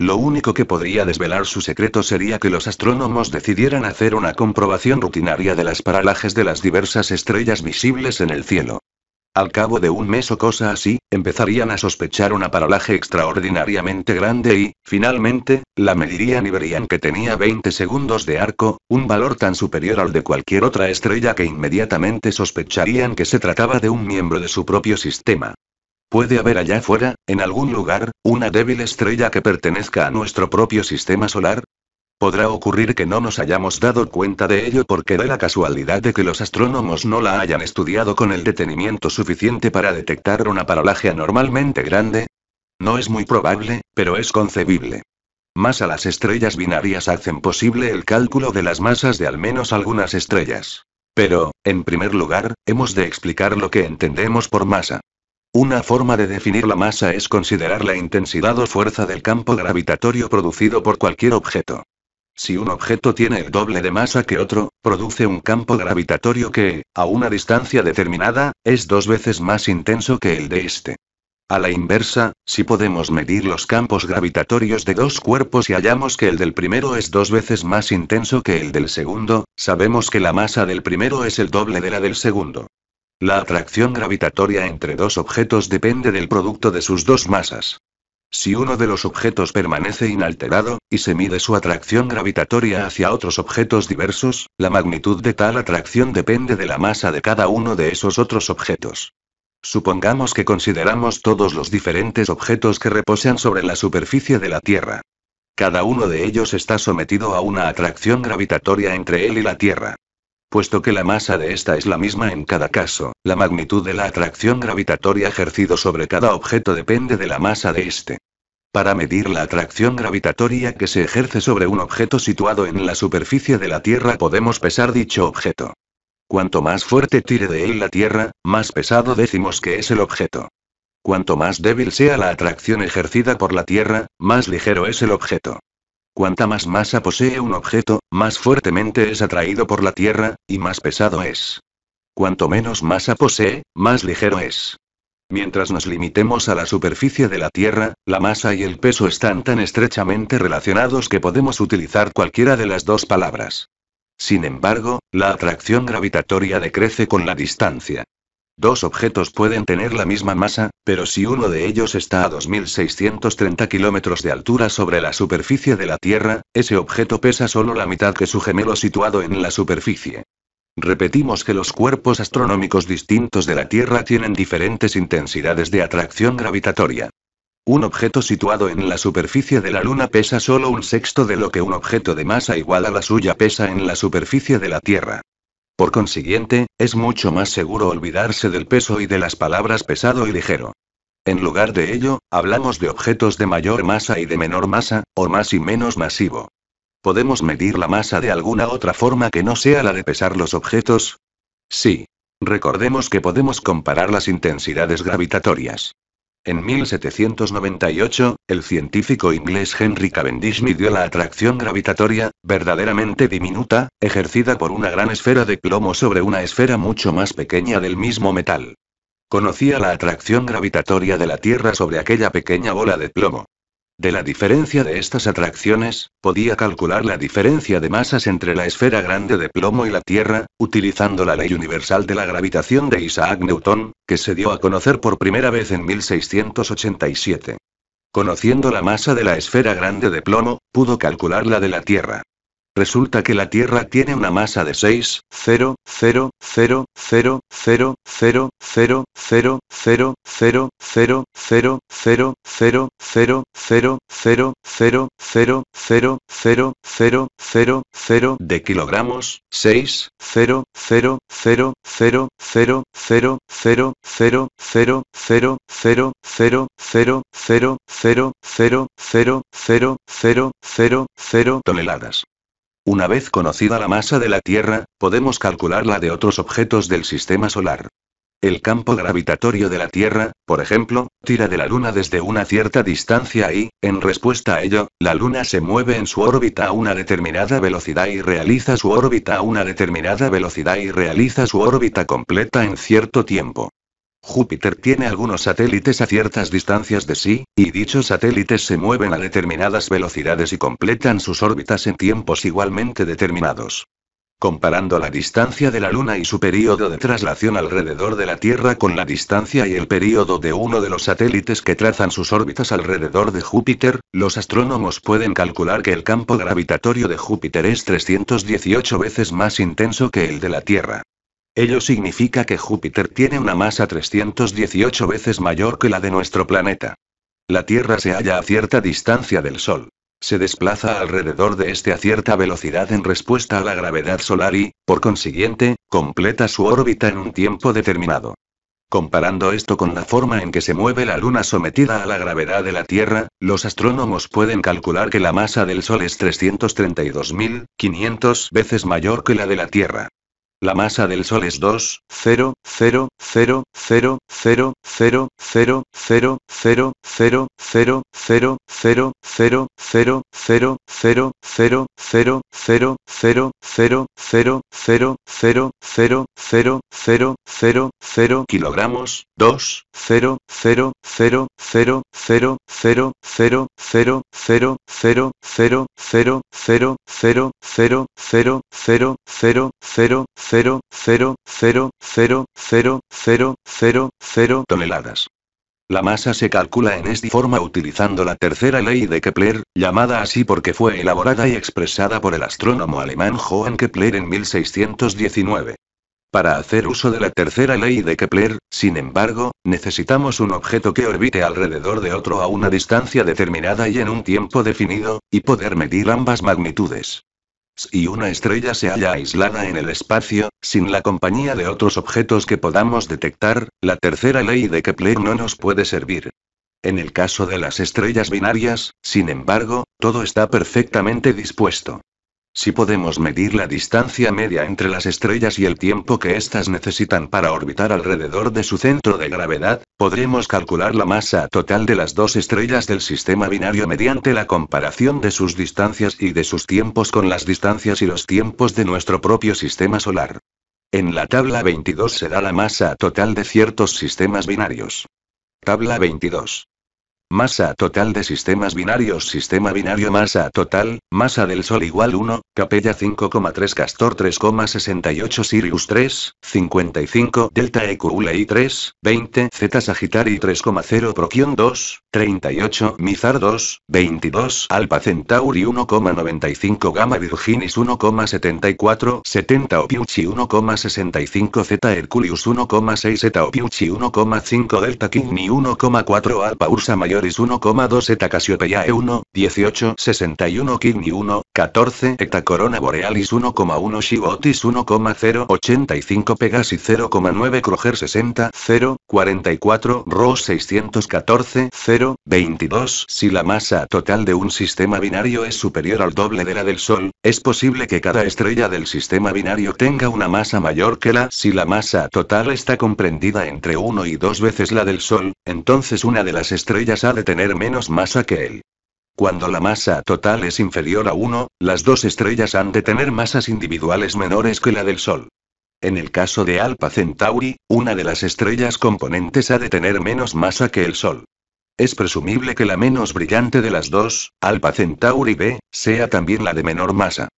Lo único que podría desvelar su secreto sería que los astrónomos decidieran hacer una comprobación rutinaria de las paralajes de las diversas estrellas visibles en el cielo. Al cabo de un mes o cosa así, empezarían a sospechar una paralaje extraordinariamente grande y, finalmente, la medirían y verían que tenía 20 segundos de arco, un valor tan superior al de cualquier otra estrella que inmediatamente sospecharían que se trataba de un miembro de su propio sistema. Puede haber allá fuera, en algún lugar, una débil estrella que pertenezca a nuestro propio sistema solar, Podrá ocurrir que no nos hayamos dado cuenta de ello porque de la casualidad de que los astrónomos no la hayan estudiado con el detenimiento suficiente para detectar una paralaje anormalmente grande. No es muy probable, pero es concebible. Más a las estrellas binarias hacen posible el cálculo de las masas de al menos algunas estrellas. Pero, en primer lugar, hemos de explicar lo que entendemos por masa. Una forma de definir la masa es considerar la intensidad o fuerza del campo gravitatorio producido por cualquier objeto. Si un objeto tiene el doble de masa que otro, produce un campo gravitatorio que, a una distancia determinada, es dos veces más intenso que el de este. A la inversa, si podemos medir los campos gravitatorios de dos cuerpos y hallamos que el del primero es dos veces más intenso que el del segundo, sabemos que la masa del primero es el doble de la del segundo. La atracción gravitatoria entre dos objetos depende del producto de sus dos masas. Si uno de los objetos permanece inalterado, y se mide su atracción gravitatoria hacia otros objetos diversos, la magnitud de tal atracción depende de la masa de cada uno de esos otros objetos. Supongamos que consideramos todos los diferentes objetos que reposan sobre la superficie de la Tierra. Cada uno de ellos está sometido a una atracción gravitatoria entre él y la Tierra. Puesto que la masa de esta es la misma en cada caso, la magnitud de la atracción gravitatoria ejercido sobre cada objeto depende de la masa de este. Para medir la atracción gravitatoria que se ejerce sobre un objeto situado en la superficie de la Tierra podemos pesar dicho objeto. Cuanto más fuerte tire de él la Tierra, más pesado decimos que es el objeto. Cuanto más débil sea la atracción ejercida por la Tierra, más ligero es el objeto. Cuanta más masa posee un objeto, más fuertemente es atraído por la Tierra, y más pesado es. Cuanto menos masa posee, más ligero es. Mientras nos limitemos a la superficie de la Tierra, la masa y el peso están tan estrechamente relacionados que podemos utilizar cualquiera de las dos palabras. Sin embargo, la atracción gravitatoria decrece con la distancia. Dos objetos pueden tener la misma masa, pero si uno de ellos está a 2.630 kilómetros de altura sobre la superficie de la Tierra, ese objeto pesa solo la mitad que su gemelo situado en la superficie. Repetimos que los cuerpos astronómicos distintos de la Tierra tienen diferentes intensidades de atracción gravitatoria. Un objeto situado en la superficie de la Luna pesa solo un sexto de lo que un objeto de masa igual a la suya pesa en la superficie de la Tierra. Por consiguiente, es mucho más seguro olvidarse del peso y de las palabras pesado y ligero. En lugar de ello, hablamos de objetos de mayor masa y de menor masa, o más y menos masivo. ¿Podemos medir la masa de alguna otra forma que no sea la de pesar los objetos? Sí. Recordemos que podemos comparar las intensidades gravitatorias. En 1798, el científico inglés Henry Cavendish midió la atracción gravitatoria, verdaderamente diminuta, ejercida por una gran esfera de plomo sobre una esfera mucho más pequeña del mismo metal. Conocía la atracción gravitatoria de la Tierra sobre aquella pequeña bola de plomo. De la diferencia de estas atracciones, podía calcular la diferencia de masas entre la esfera grande de plomo y la Tierra, utilizando la ley universal de la gravitación de Isaac Newton, que se dio a conocer por primera vez en 1687. Conociendo la masa de la esfera grande de plomo, pudo calcular la de la Tierra. Resulta que la Tierra tiene una masa de 6, 0, 0, 0, 0, 0, 0, 0, 0, 0, 0, 0, 0, 0, 0, 0, 0, 0, 0, 0, 0, 0, 0, 0, 0 de kilogramos, 6, 0, 0, 0, 0, 0, 0, 0, 0, 0, 0, 0, 0, 0, 0, 0, 0, 0, 0, 0, 0, 0 toneladas. Una vez conocida la masa de la Tierra, podemos calcular la de otros objetos del sistema solar. El campo gravitatorio de la Tierra, por ejemplo, tira de la Luna desde una cierta distancia y, en respuesta a ello, la Luna se mueve en su órbita a una determinada velocidad y realiza su órbita a una determinada velocidad y realiza su órbita completa en cierto tiempo. Júpiter tiene algunos satélites a ciertas distancias de sí, y dichos satélites se mueven a determinadas velocidades y completan sus órbitas en tiempos igualmente determinados. Comparando la distancia de la Luna y su período de traslación alrededor de la Tierra con la distancia y el período de uno de los satélites que trazan sus órbitas alrededor de Júpiter, los astrónomos pueden calcular que el campo gravitatorio de Júpiter es 318 veces más intenso que el de la Tierra. Ello significa que Júpiter tiene una masa 318 veces mayor que la de nuestro planeta. La Tierra se halla a cierta distancia del Sol se desplaza alrededor de este a cierta velocidad en respuesta a la gravedad solar y, por consiguiente, completa su órbita en un tiempo determinado. Comparando esto con la forma en que se mueve la Luna sometida a la gravedad de la Tierra, los astrónomos pueden calcular que la masa del Sol es 332.500 veces mayor que la de la Tierra. La masa del Sol es 2, 0, 0, 0, 0, 0, 0, 0, 0, 0, 0, 0, 0, 0, 0, 0, 0, 0, 0, 0, 0, 0, 0, 0, 0, 0, 0, 0, 0, 0, 0 kilogramos, 2, 0, 0, 0, 0, 0, 0, 0, 0, 0, 0, 0, 0, 0, 0, 0, 0, 0, 0, 0, 0, 0, 0, 0, 0, 0, 0, 0 toneladas. La masa se calcula en esta forma utilizando la tercera ley de Kepler, llamada así porque fue elaborada y expresada por el astrónomo alemán Johann Kepler en 1619. Para hacer uso de la tercera ley de Kepler, sin embargo, necesitamos un objeto que orbite alrededor de otro a una distancia determinada y en un tiempo definido, y poder medir ambas magnitudes. Si una estrella se halla aislada en el espacio, sin la compañía de otros objetos que podamos detectar, la tercera ley de Kepler no nos puede servir. En el caso de las estrellas binarias, sin embargo, todo está perfectamente dispuesto. Si podemos medir la distancia media entre las estrellas y el tiempo que éstas necesitan para orbitar alrededor de su centro de gravedad, podremos calcular la masa total de las dos estrellas del sistema binario mediante la comparación de sus distancias y de sus tiempos con las distancias y los tiempos de nuestro propio sistema solar. En la tabla 22 se da la masa total de ciertos sistemas binarios. Tabla 22. Masa total de sistemas binarios Sistema binario Masa total, masa del Sol igual 1, Capella 5,3 Castor 3,68 Sirius 3, 55 Delta EQULEI 3, 20 Z Sagitari 3,0 Proquion 2, 38 Mizar 2, 22 Alpha Centauri 1,95 Gamma Virginis 1,74 70 Opiuchi 1,65 Z Herculius 1,6 Z Opiuchi 1,5 Delta Kigni 1,4 Alpha Ursa Mayor 1,2 Eta Cassiopeiae 1, 18 61 Kidney 1, 14 Eta Corona Borealis 1,1 Shigotis 1,0 85 Pegasi 0,9 Kroger 60 0, 44 Ro 614 0, 22 Si la masa total de un sistema binario es superior al doble de la del Sol, es posible que cada estrella del sistema binario tenga una masa mayor que la. Si la masa total está comprendida entre 1 y 2 veces la del Sol, entonces una de las estrellas ha de tener menos masa que él. Cuando la masa total es inferior a 1, las dos estrellas han de tener masas individuales menores que la del Sol. En el caso de Alpha Centauri, una de las estrellas componentes ha de tener menos masa que el Sol. Es presumible que la menos brillante de las dos, Alpha Centauri b, sea también la de menor masa.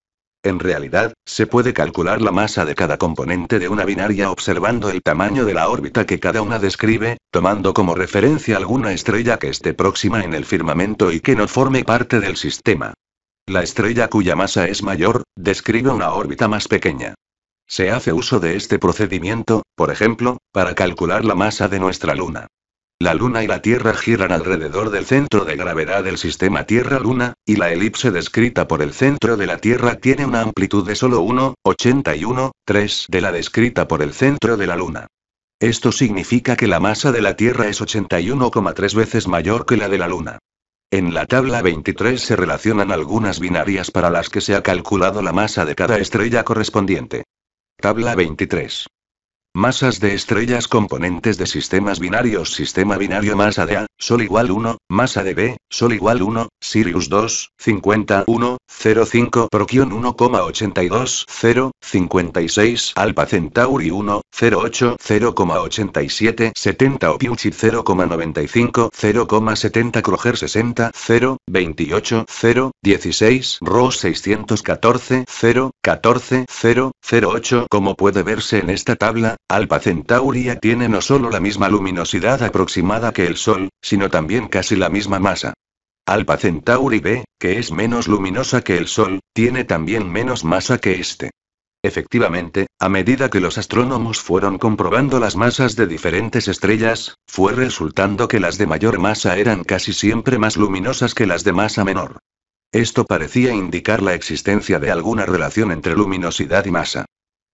En realidad, se puede calcular la masa de cada componente de una binaria observando el tamaño de la órbita que cada una describe, tomando como referencia alguna estrella que esté próxima en el firmamento y que no forme parte del sistema. La estrella cuya masa es mayor, describe una órbita más pequeña. Se hace uso de este procedimiento, por ejemplo, para calcular la masa de nuestra Luna. La Luna y la Tierra giran alrededor del centro de gravedad del sistema Tierra-Luna, y la elipse descrita por el centro de la Tierra tiene una amplitud de solo 1,81,3 de la descrita por el centro de la Luna. Esto significa que la masa de la Tierra es 81,3 veces mayor que la de la Luna. En la tabla 23 se relacionan algunas binarias para las que se ha calculado la masa de cada estrella correspondiente. Tabla 23. Masas de estrellas componentes de sistemas binarios. Sistema binario masa de A, Sol igual 1, masa de B, Sol igual 1, Sirius 2, 51, 05 Proquion 1,82, 0, 56 Alpha Centauri 1, 08, 0,87 70 Ophiuchi 0,95, 0,70 Kroger 60, 0, 28, 0, 16 Ross 614, 0, 14, 0, 08 Como puede verse en esta tabla, Alpha Centauria tiene no solo la misma luminosidad aproximada que el Sol, sino también casi la misma masa. Alpha Centauri B, que es menos luminosa que el Sol, tiene también menos masa que este. Efectivamente, a medida que los astrónomos fueron comprobando las masas de diferentes estrellas, fue resultando que las de mayor masa eran casi siempre más luminosas que las de masa menor. Esto parecía indicar la existencia de alguna relación entre luminosidad y masa.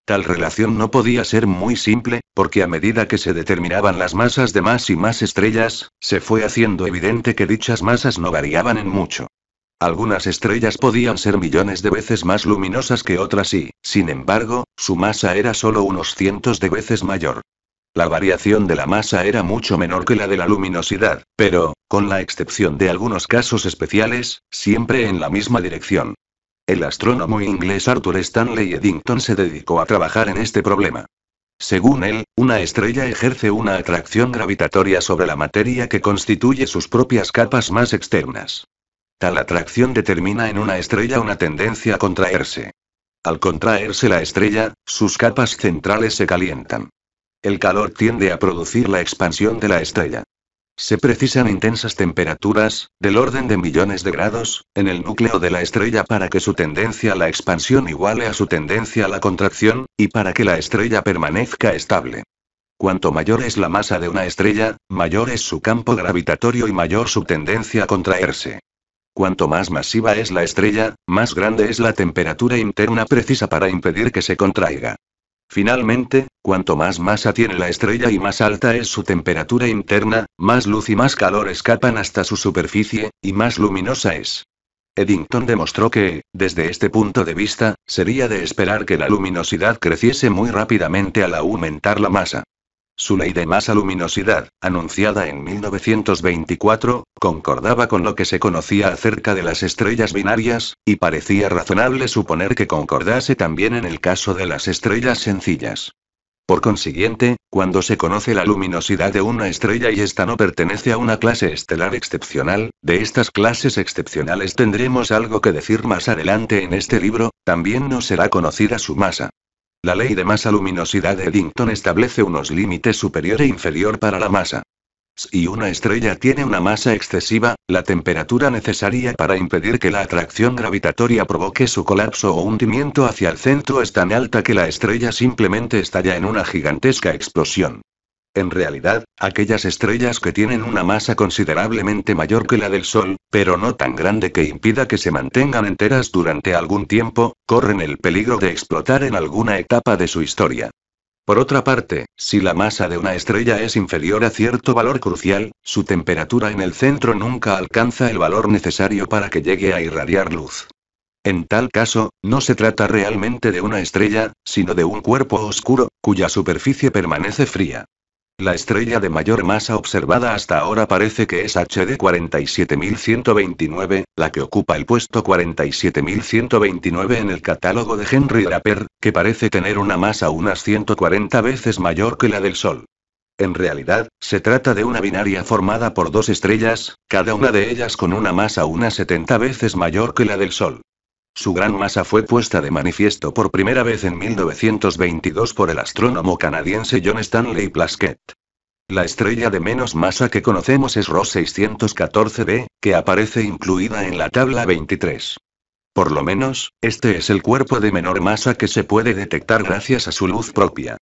Tal relación no podía ser muy simple, porque a medida que se determinaban las masas de más y más estrellas, se fue haciendo evidente que dichas masas no variaban en mucho. Algunas estrellas podían ser millones de veces más luminosas que otras y, sin embargo, su masa era solo unos cientos de veces mayor. La variación de la masa era mucho menor que la de la luminosidad, pero, con la excepción de algunos casos especiales, siempre en la misma dirección. El astrónomo inglés Arthur Stanley Eddington se dedicó a trabajar en este problema. Según él, una estrella ejerce una atracción gravitatoria sobre la materia que constituye sus propias capas más externas. Tal atracción determina en una estrella una tendencia a contraerse. Al contraerse la estrella, sus capas centrales se calientan. El calor tiende a producir la expansión de la estrella. Se precisan intensas temperaturas, del orden de millones de grados, en el núcleo de la estrella para que su tendencia a la expansión iguale a su tendencia a la contracción, y para que la estrella permanezca estable. Cuanto mayor es la masa de una estrella, mayor es su campo gravitatorio y mayor su tendencia a contraerse. Cuanto más masiva es la estrella, más grande es la temperatura interna precisa para impedir que se contraiga. Finalmente, cuanto más masa tiene la estrella y más alta es su temperatura interna, más luz y más calor escapan hasta su superficie, y más luminosa es. Eddington demostró que, desde este punto de vista, sería de esperar que la luminosidad creciese muy rápidamente al aumentar la masa. Su ley de masa-luminosidad, anunciada en 1924, concordaba con lo que se conocía acerca de las estrellas binarias, y parecía razonable suponer que concordase también en el caso de las estrellas sencillas. Por consiguiente, cuando se conoce la luminosidad de una estrella y ésta no pertenece a una clase estelar excepcional, de estas clases excepcionales tendremos algo que decir más adelante en este libro, también no será conocida su masa. La ley de masa-luminosidad de Eddington establece unos límites superior e inferior para la masa. Si una estrella tiene una masa excesiva, la temperatura necesaria para impedir que la atracción gravitatoria provoque su colapso o hundimiento hacia el centro es tan alta que la estrella simplemente estalla en una gigantesca explosión. En realidad, aquellas estrellas que tienen una masa considerablemente mayor que la del Sol, pero no tan grande que impida que se mantengan enteras durante algún tiempo, corren el peligro de explotar en alguna etapa de su historia. Por otra parte, si la masa de una estrella es inferior a cierto valor crucial, su temperatura en el centro nunca alcanza el valor necesario para que llegue a irradiar luz. En tal caso, no se trata realmente de una estrella, sino de un cuerpo oscuro, cuya superficie permanece fría. La estrella de mayor masa observada hasta ahora parece que es HD 47129, la que ocupa el puesto 47129 en el catálogo de Henry Draper, que parece tener una masa unas 140 veces mayor que la del Sol. En realidad, se trata de una binaria formada por dos estrellas, cada una de ellas con una masa unas 70 veces mayor que la del Sol. Su gran masa fue puesta de manifiesto por primera vez en 1922 por el astrónomo canadiense John Stanley Plaskett. La estrella de menos masa que conocemos es Ross 614b, que aparece incluida en la tabla 23. Por lo menos, este es el cuerpo de menor masa que se puede detectar gracias a su luz propia.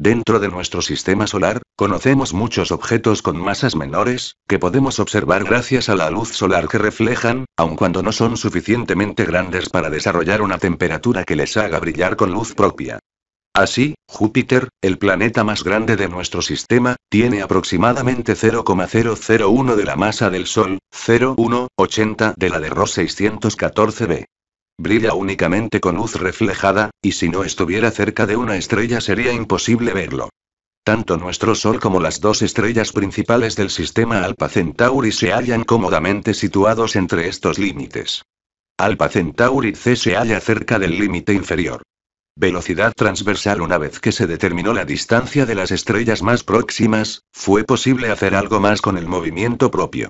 Dentro de nuestro sistema solar, conocemos muchos objetos con masas menores, que podemos observar gracias a la luz solar que reflejan, aun cuando no son suficientemente grandes para desarrollar una temperatura que les haga brillar con luz propia. Así, Júpiter, el planeta más grande de nuestro sistema, tiene aproximadamente 0,001 de la masa del Sol, 0,180 de la de Ross 614b. Brilla únicamente con luz reflejada, y si no estuviera cerca de una estrella sería imposible verlo. Tanto nuestro Sol como las dos estrellas principales del sistema Alpha Centauri se hallan cómodamente situados entre estos límites. Alpha Centauri C se halla cerca del límite inferior. Velocidad transversal Una vez que se determinó la distancia de las estrellas más próximas, fue posible hacer algo más con el movimiento propio.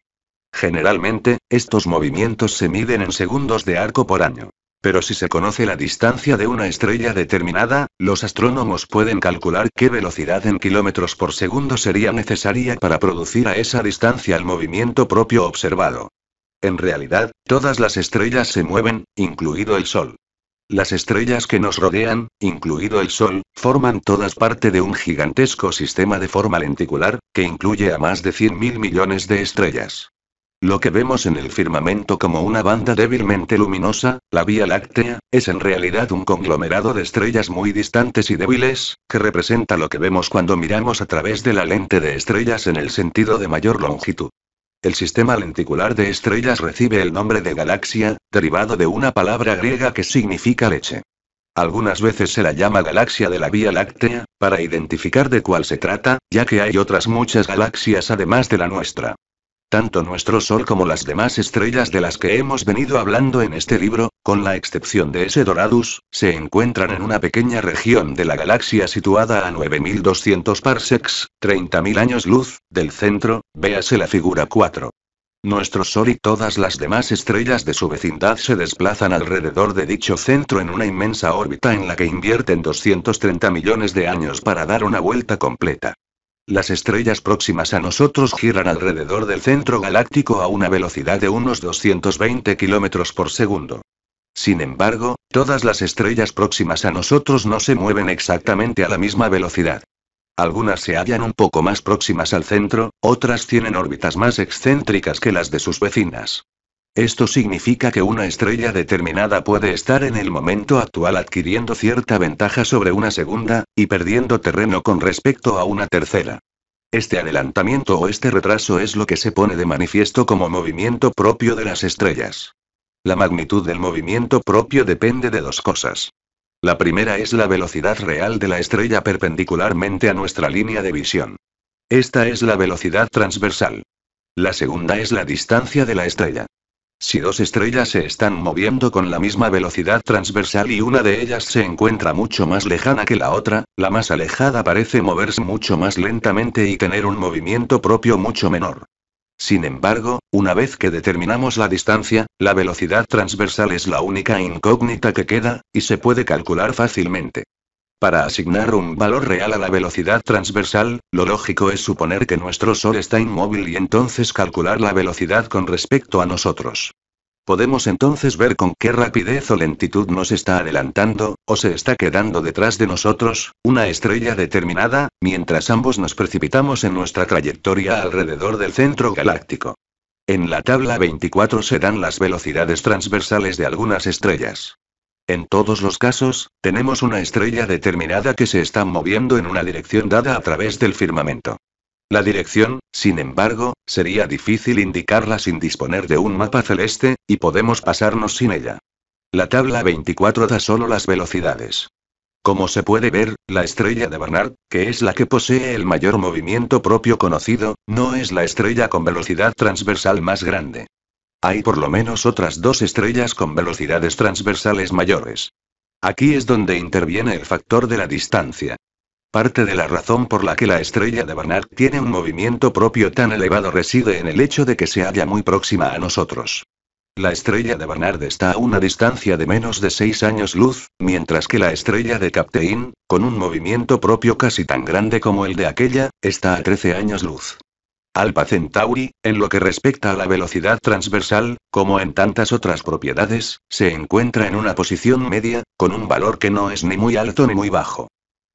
Generalmente, estos movimientos se miden en segundos de arco por año. Pero si se conoce la distancia de una estrella determinada, los astrónomos pueden calcular qué velocidad en kilómetros por segundo sería necesaria para producir a esa distancia el movimiento propio observado. En realidad, todas las estrellas se mueven, incluido el Sol. Las estrellas que nos rodean, incluido el Sol, forman todas parte de un gigantesco sistema de forma lenticular, que incluye a más de 100.000 millones de estrellas. Lo que vemos en el firmamento como una banda débilmente luminosa, la Vía Láctea, es en realidad un conglomerado de estrellas muy distantes y débiles, que representa lo que vemos cuando miramos a través de la lente de estrellas en el sentido de mayor longitud. El sistema lenticular de estrellas recibe el nombre de galaxia, derivado de una palabra griega que significa leche. Algunas veces se la llama galaxia de la Vía Láctea, para identificar de cuál se trata, ya que hay otras muchas galaxias además de la nuestra. Tanto nuestro Sol como las demás estrellas de las que hemos venido hablando en este libro, con la excepción de ese Doradus, se encuentran en una pequeña región de la galaxia situada a 9200 parsecs, 30.000 años luz, del centro, véase la figura 4. Nuestro Sol y todas las demás estrellas de su vecindad se desplazan alrededor de dicho centro en una inmensa órbita en la que invierten 230 millones de años para dar una vuelta completa. Las estrellas próximas a nosotros giran alrededor del centro galáctico a una velocidad de unos 220 km por segundo. Sin embargo, todas las estrellas próximas a nosotros no se mueven exactamente a la misma velocidad. Algunas se hallan un poco más próximas al centro, otras tienen órbitas más excéntricas que las de sus vecinas. Esto significa que una estrella determinada puede estar en el momento actual adquiriendo cierta ventaja sobre una segunda, y perdiendo terreno con respecto a una tercera. Este adelantamiento o este retraso es lo que se pone de manifiesto como movimiento propio de las estrellas. La magnitud del movimiento propio depende de dos cosas. La primera es la velocidad real de la estrella perpendicularmente a nuestra línea de visión. Esta es la velocidad transversal. La segunda es la distancia de la estrella. Si dos estrellas se están moviendo con la misma velocidad transversal y una de ellas se encuentra mucho más lejana que la otra, la más alejada parece moverse mucho más lentamente y tener un movimiento propio mucho menor. Sin embargo, una vez que determinamos la distancia, la velocidad transversal es la única incógnita que queda, y se puede calcular fácilmente. Para asignar un valor real a la velocidad transversal, lo lógico es suponer que nuestro Sol está inmóvil y entonces calcular la velocidad con respecto a nosotros. Podemos entonces ver con qué rapidez o lentitud nos está adelantando, o se está quedando detrás de nosotros, una estrella determinada, mientras ambos nos precipitamos en nuestra trayectoria alrededor del centro galáctico. En la tabla 24 se dan las velocidades transversales de algunas estrellas. En todos los casos, tenemos una estrella determinada que se está moviendo en una dirección dada a través del firmamento. La dirección, sin embargo, sería difícil indicarla sin disponer de un mapa celeste, y podemos pasarnos sin ella. La tabla 24 da solo las velocidades. Como se puede ver, la estrella de Barnard, que es la que posee el mayor movimiento propio conocido, no es la estrella con velocidad transversal más grande. Hay por lo menos otras dos estrellas con velocidades transversales mayores. Aquí es donde interviene el factor de la distancia. Parte de la razón por la que la estrella de Barnard tiene un movimiento propio tan elevado reside en el hecho de que se halla muy próxima a nosotros. La estrella de Barnard está a una distancia de menos de 6 años luz, mientras que la estrella de Captain, con un movimiento propio casi tan grande como el de aquella, está a 13 años luz. Alpha Centauri, en lo que respecta a la velocidad transversal, como en tantas otras propiedades, se encuentra en una posición media, con un valor que no es ni muy alto ni muy bajo.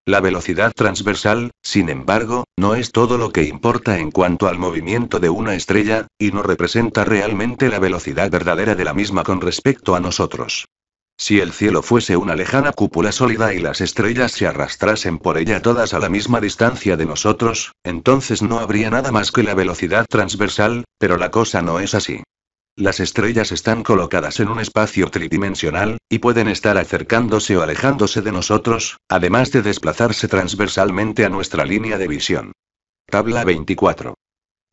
La velocidad transversal, sin embargo, no es todo lo que importa en cuanto al movimiento de una estrella, y no representa realmente la velocidad verdadera de la misma con respecto a nosotros. Si el cielo fuese una lejana cúpula sólida y las estrellas se arrastrasen por ella todas a la misma distancia de nosotros, entonces no habría nada más que la velocidad transversal, pero la cosa no es así. Las estrellas están colocadas en un espacio tridimensional, y pueden estar acercándose o alejándose de nosotros, además de desplazarse transversalmente a nuestra línea de visión. Tabla 24.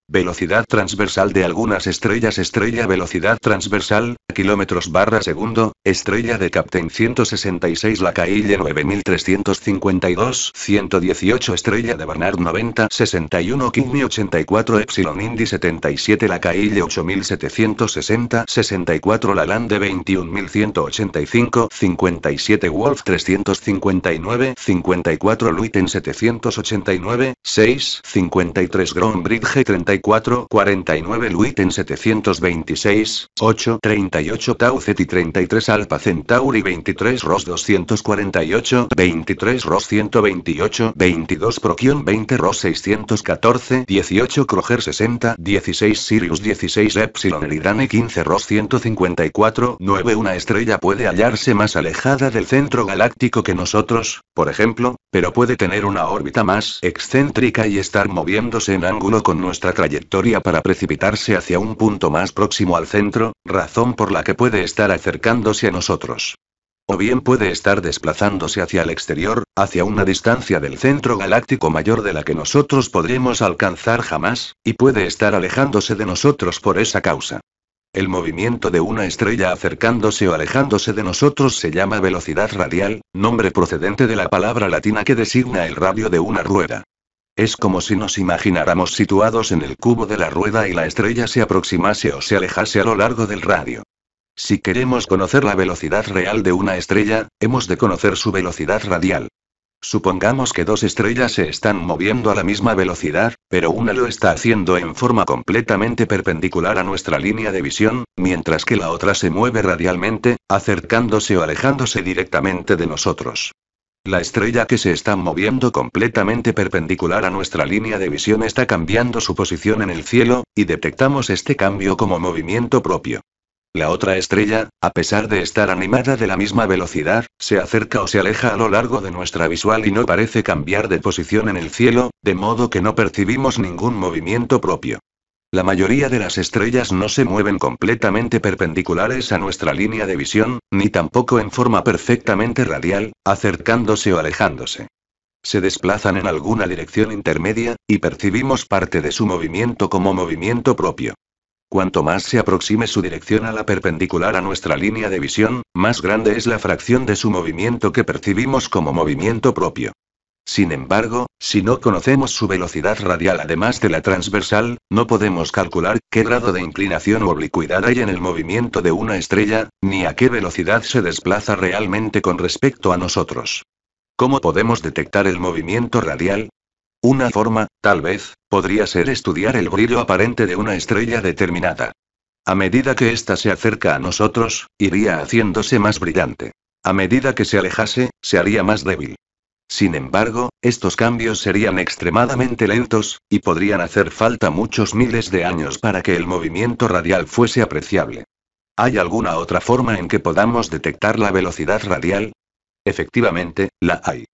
Velocidad transversal de algunas estrellas Estrella velocidad transversal, kilómetros barra segundo, estrella de Captain 166 La Caille 9352 118 Estrella de Barnard 90 61 Kidney 84 Epsilon Indy 77 La Caille 8760 64 Lalande 21185 57 Wolf 359 54 Luiten 789 6 53 Groundbridge 34 44, 49 Luiten 726, 8, 38 Tau Ceti 33 Alpha Centauri 23 Ros 248, 23 Ros 128, 22 Prokion 20 Ros 614, 18 Kroger 60, 16 Sirius 16 Epsilon Eridane 15 Ros 154, 9 Una estrella puede hallarse más alejada del centro galáctico que nosotros, por ejemplo, pero puede tener una órbita más excéntrica y estar moviéndose en ángulo con nuestra trayectoria para precipitarse hacia un punto más próximo al centro, razón por la que puede estar acercándose a nosotros. O bien puede estar desplazándose hacia el exterior, hacia una distancia del centro galáctico mayor de la que nosotros podremos alcanzar jamás, y puede estar alejándose de nosotros por esa causa. El movimiento de una estrella acercándose o alejándose de nosotros se llama velocidad radial, nombre procedente de la palabra latina que designa el radio de una rueda. Es como si nos imagináramos situados en el cubo de la rueda y la estrella se aproximase o se alejase a lo largo del radio. Si queremos conocer la velocidad real de una estrella, hemos de conocer su velocidad radial. Supongamos que dos estrellas se están moviendo a la misma velocidad, pero una lo está haciendo en forma completamente perpendicular a nuestra línea de visión, mientras que la otra se mueve radialmente, acercándose o alejándose directamente de nosotros. La estrella que se está moviendo completamente perpendicular a nuestra línea de visión está cambiando su posición en el cielo, y detectamos este cambio como movimiento propio. La otra estrella, a pesar de estar animada de la misma velocidad, se acerca o se aleja a lo largo de nuestra visual y no parece cambiar de posición en el cielo, de modo que no percibimos ningún movimiento propio. La mayoría de las estrellas no se mueven completamente perpendiculares a nuestra línea de visión, ni tampoco en forma perfectamente radial, acercándose o alejándose. Se desplazan en alguna dirección intermedia, y percibimos parte de su movimiento como movimiento propio. Cuanto más se aproxime su dirección a la perpendicular a nuestra línea de visión, más grande es la fracción de su movimiento que percibimos como movimiento propio. Sin embargo, si no conocemos su velocidad radial además de la transversal, no podemos calcular qué grado de inclinación o oblicuidad hay en el movimiento de una estrella, ni a qué velocidad se desplaza realmente con respecto a nosotros. ¿Cómo podemos detectar el movimiento radial? Una forma, tal vez, podría ser estudiar el brillo aparente de una estrella determinada. A medida que ésta se acerca a nosotros, iría haciéndose más brillante. A medida que se alejase, se haría más débil. Sin embargo, estos cambios serían extremadamente lentos, y podrían hacer falta muchos miles de años para que el movimiento radial fuese apreciable. ¿Hay alguna otra forma en que podamos detectar la velocidad radial? Efectivamente, la hay.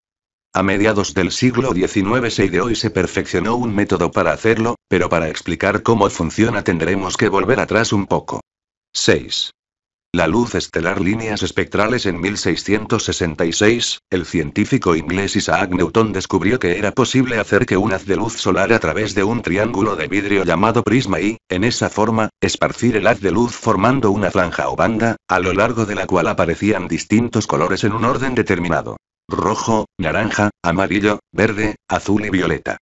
A mediados del siglo XIX se ideó y se perfeccionó un método para hacerlo, pero para explicar cómo funciona tendremos que volver atrás un poco. 6. La luz estelar líneas espectrales en 1666, el científico inglés Isaac Newton descubrió que era posible hacer que un haz de luz solar a través de un triángulo de vidrio llamado prisma y, en esa forma, esparcir el haz de luz formando una franja o banda, a lo largo de la cual aparecían distintos colores en un orden determinado. Rojo, naranja, amarillo, verde, azul y violeta.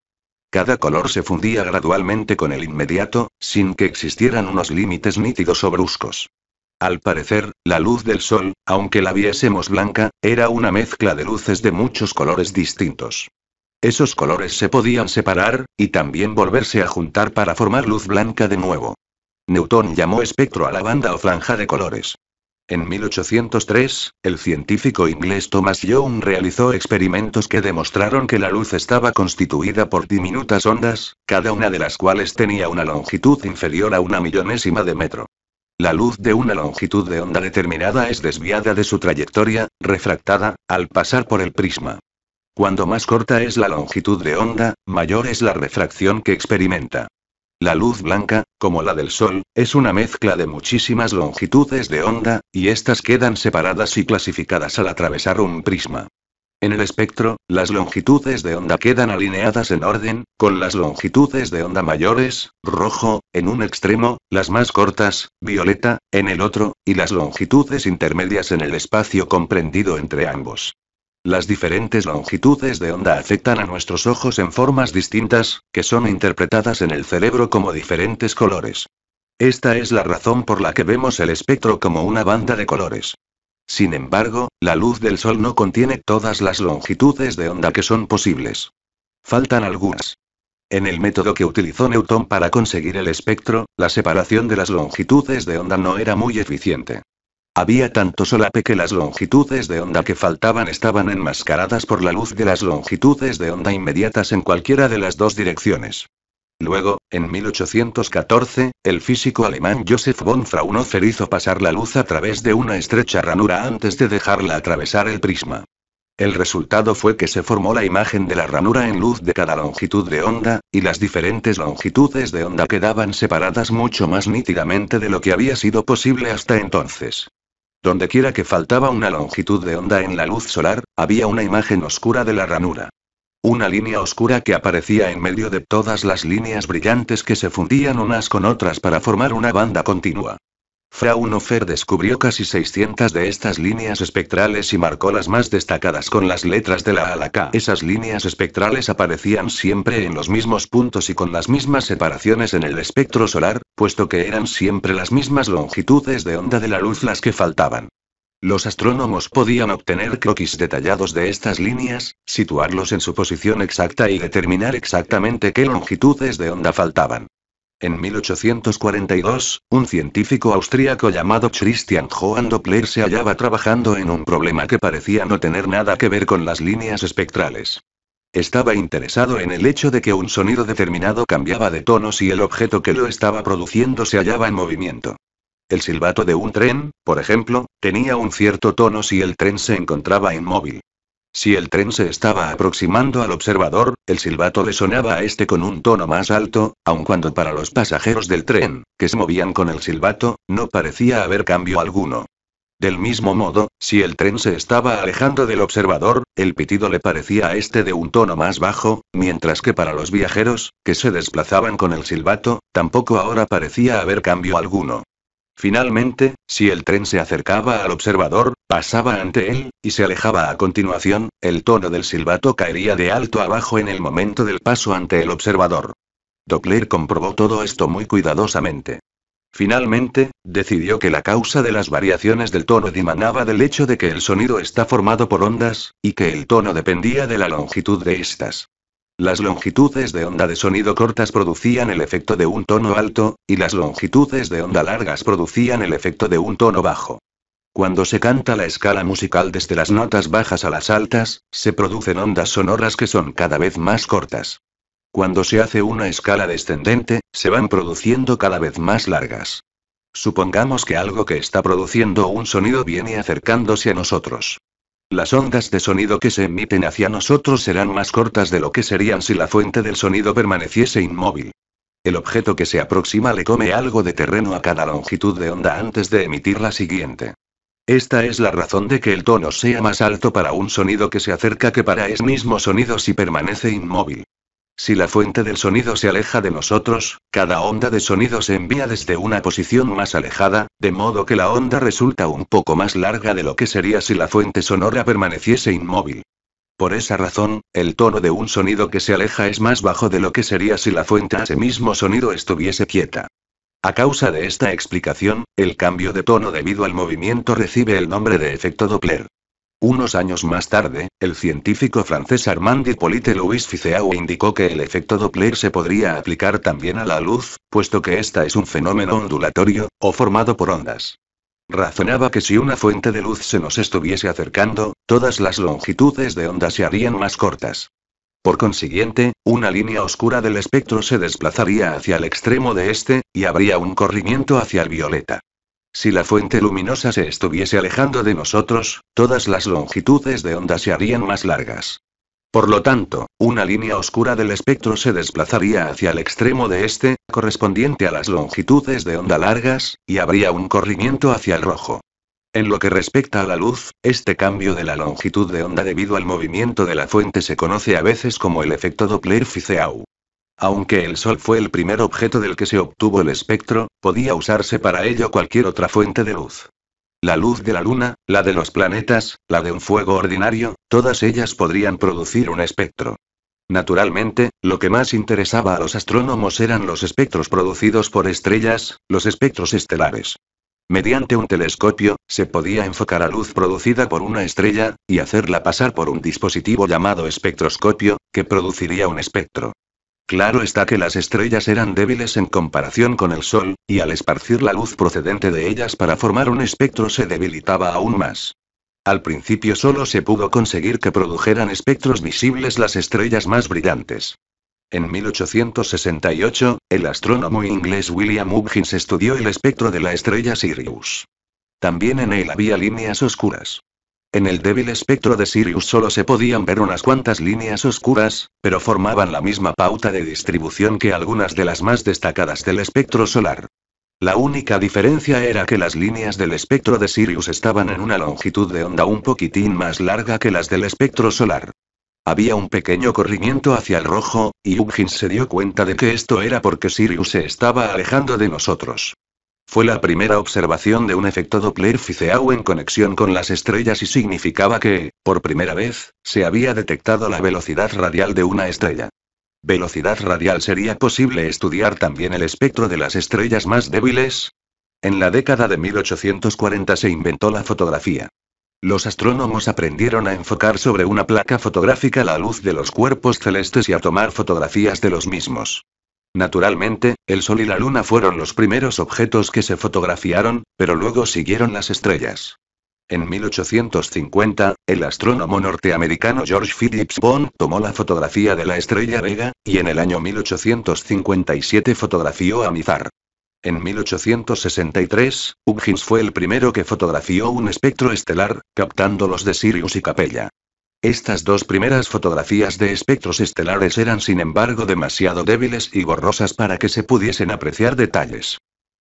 Cada color se fundía gradualmente con el inmediato, sin que existieran unos límites nítidos o bruscos. Al parecer, la luz del sol, aunque la viésemos blanca, era una mezcla de luces de muchos colores distintos. Esos colores se podían separar, y también volverse a juntar para formar luz blanca de nuevo. Newton llamó espectro a la banda o franja de colores. En 1803, el científico inglés Thomas Young realizó experimentos que demostraron que la luz estaba constituida por diminutas ondas, cada una de las cuales tenía una longitud inferior a una millonésima de metro. La luz de una longitud de onda determinada es desviada de su trayectoria, refractada, al pasar por el prisma. Cuando más corta es la longitud de onda, mayor es la refracción que experimenta. La luz blanca, como la del Sol, es una mezcla de muchísimas longitudes de onda, y estas quedan separadas y clasificadas al atravesar un prisma. En el espectro, las longitudes de onda quedan alineadas en orden, con las longitudes de onda mayores, rojo, en un extremo, las más cortas, violeta, en el otro, y las longitudes intermedias en el espacio comprendido entre ambos. Las diferentes longitudes de onda afectan a nuestros ojos en formas distintas, que son interpretadas en el cerebro como diferentes colores. Esta es la razón por la que vemos el espectro como una banda de colores. Sin embargo, la luz del Sol no contiene todas las longitudes de onda que son posibles. Faltan algunas. En el método que utilizó Newton para conseguir el espectro, la separación de las longitudes de onda no era muy eficiente. Había tanto solape que las longitudes de onda que faltaban estaban enmascaradas por la luz de las longitudes de onda inmediatas en cualquiera de las dos direcciones. Luego, en 1814, el físico alemán Joseph von Fraunhofer hizo pasar la luz a través de una estrecha ranura antes de dejarla atravesar el prisma. El resultado fue que se formó la imagen de la ranura en luz de cada longitud de onda, y las diferentes longitudes de onda quedaban separadas mucho más nítidamente de lo que había sido posible hasta entonces. Dondequiera que faltaba una longitud de onda en la luz solar, había una imagen oscura de la ranura. Una línea oscura que aparecía en medio de todas las líneas brillantes que se fundían unas con otras para formar una banda continua. Fraunhofer descubrió casi 600 de estas líneas espectrales y marcó las más destacadas con las letras de la A K. Esas líneas espectrales aparecían siempre en los mismos puntos y con las mismas separaciones en el espectro solar, puesto que eran siempre las mismas longitudes de onda de la luz las que faltaban. Los astrónomos podían obtener croquis detallados de estas líneas, situarlos en su posición exacta y determinar exactamente qué longitudes de onda faltaban. En 1842, un científico austríaco llamado Christian Johann Doppler se hallaba trabajando en un problema que parecía no tener nada que ver con las líneas espectrales. Estaba interesado en el hecho de que un sonido determinado cambiaba de tono si el objeto que lo estaba produciendo se hallaba en movimiento. El silbato de un tren, por ejemplo, tenía un cierto tono si el tren se encontraba inmóvil. Si el tren se estaba aproximando al observador, el silbato le sonaba a este con un tono más alto, aun cuando para los pasajeros del tren, que se movían con el silbato, no parecía haber cambio alguno. Del mismo modo, si el tren se estaba alejando del observador, el pitido le parecía a este de un tono más bajo, mientras que para los viajeros, que se desplazaban con el silbato, tampoco ahora parecía haber cambio alguno. Finalmente, si el tren se acercaba al observador, pasaba ante él, y se alejaba a continuación, el tono del silbato caería de alto a bajo en el momento del paso ante el observador. Doppler comprobó todo esto muy cuidadosamente. Finalmente, decidió que la causa de las variaciones del tono dimanaba del hecho de que el sonido está formado por ondas, y que el tono dependía de la longitud de estas. Las longitudes de onda de sonido cortas producían el efecto de un tono alto, y las longitudes de onda largas producían el efecto de un tono bajo. Cuando se canta la escala musical desde las notas bajas a las altas, se producen ondas sonoras que son cada vez más cortas. Cuando se hace una escala descendente, se van produciendo cada vez más largas. Supongamos que algo que está produciendo un sonido viene acercándose a nosotros. Las ondas de sonido que se emiten hacia nosotros serán más cortas de lo que serían si la fuente del sonido permaneciese inmóvil. El objeto que se aproxima le come algo de terreno a cada longitud de onda antes de emitir la siguiente. Esta es la razón de que el tono sea más alto para un sonido que se acerca que para ese mismo sonido si permanece inmóvil. Si la fuente del sonido se aleja de nosotros, cada onda de sonido se envía desde una posición más alejada, de modo que la onda resulta un poco más larga de lo que sería si la fuente sonora permaneciese inmóvil. Por esa razón, el tono de un sonido que se aleja es más bajo de lo que sería si la fuente a ese mismo sonido estuviese quieta. A causa de esta explicación, el cambio de tono debido al movimiento recibe el nombre de efecto Doppler. Unos años más tarde, el científico francés Armand Hippolyte Louis Fizeau indicó que el efecto Doppler se podría aplicar también a la luz, puesto que esta es un fenómeno ondulatorio, o formado por ondas. Razonaba que si una fuente de luz se nos estuviese acercando, todas las longitudes de onda se harían más cortas. Por consiguiente, una línea oscura del espectro se desplazaría hacia el extremo de este, y habría un corrimiento hacia el violeta. Si la fuente luminosa se estuviese alejando de nosotros, todas las longitudes de onda se harían más largas. Por lo tanto, una línea oscura del espectro se desplazaría hacia el extremo de este, correspondiente a las longitudes de onda largas, y habría un corrimiento hacia el rojo. En lo que respecta a la luz, este cambio de la longitud de onda debido al movimiento de la fuente se conoce a veces como el efecto Doppler-Fizeau. Aunque el Sol fue el primer objeto del que se obtuvo el espectro, podía usarse para ello cualquier otra fuente de luz. La luz de la Luna, la de los planetas, la de un fuego ordinario, todas ellas podrían producir un espectro. Naturalmente, lo que más interesaba a los astrónomos eran los espectros producidos por estrellas, los espectros estelares. Mediante un telescopio, se podía enfocar a luz producida por una estrella, y hacerla pasar por un dispositivo llamado espectroscopio, que produciría un espectro. Claro está que las estrellas eran débiles en comparación con el Sol, y al esparcir la luz procedente de ellas para formar un espectro se debilitaba aún más. Al principio solo se pudo conseguir que produjeran espectros visibles las estrellas más brillantes. En 1868, el astrónomo inglés William Huggins estudió el espectro de la estrella Sirius. También en él había líneas oscuras. En el débil espectro de Sirius solo se podían ver unas cuantas líneas oscuras, pero formaban la misma pauta de distribución que algunas de las más destacadas del espectro solar. La única diferencia era que las líneas del espectro de Sirius estaban en una longitud de onda un poquitín más larga que las del espectro solar. Había un pequeño corrimiento hacia el rojo, y Huggins se dio cuenta de que esto era porque Sirius se estaba alejando de nosotros. Fue la primera observación de un efecto Doppler-Fizeau en conexión con las estrellas y significaba que, por primera vez, se había detectado la velocidad radial de una estrella. ¿Velocidad radial sería posible estudiar también el espectro de las estrellas más débiles? En la década de 1840 se inventó la fotografía. Los astrónomos aprendieron a enfocar sobre una placa fotográfica la luz de los cuerpos celestes y a tomar fotografías de los mismos. Naturalmente, el Sol y la Luna fueron los primeros objetos que se fotografiaron, pero luego siguieron las estrellas. En 1850, el astrónomo norteamericano George Phillips Bond tomó la fotografía de la estrella Vega, y en el año 1857 fotografió a Mizar. En 1863, Huggins fue el primero que fotografió un espectro estelar, captando los de Sirius y Capella. Estas dos primeras fotografías de espectros estelares eran sin embargo demasiado débiles y borrosas para que se pudiesen apreciar detalles.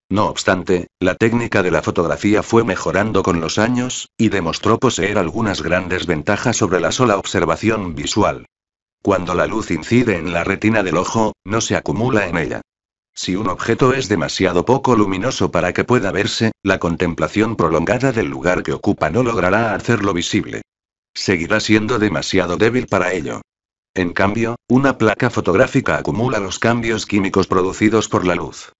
No obstante, la técnica de la fotografía fue mejorando con los años, y demostró poseer algunas grandes ventajas sobre la sola observación visual. Cuando la luz incide en la retina del ojo, no se acumula en ella. Si un objeto es demasiado poco luminoso para que pueda verse, la contemplación prolongada del lugar que ocupa no logrará hacerlo visible. Seguirá siendo demasiado débil para ello. En cambio, una placa fotográfica acumula los cambios químicos producidos por la luz.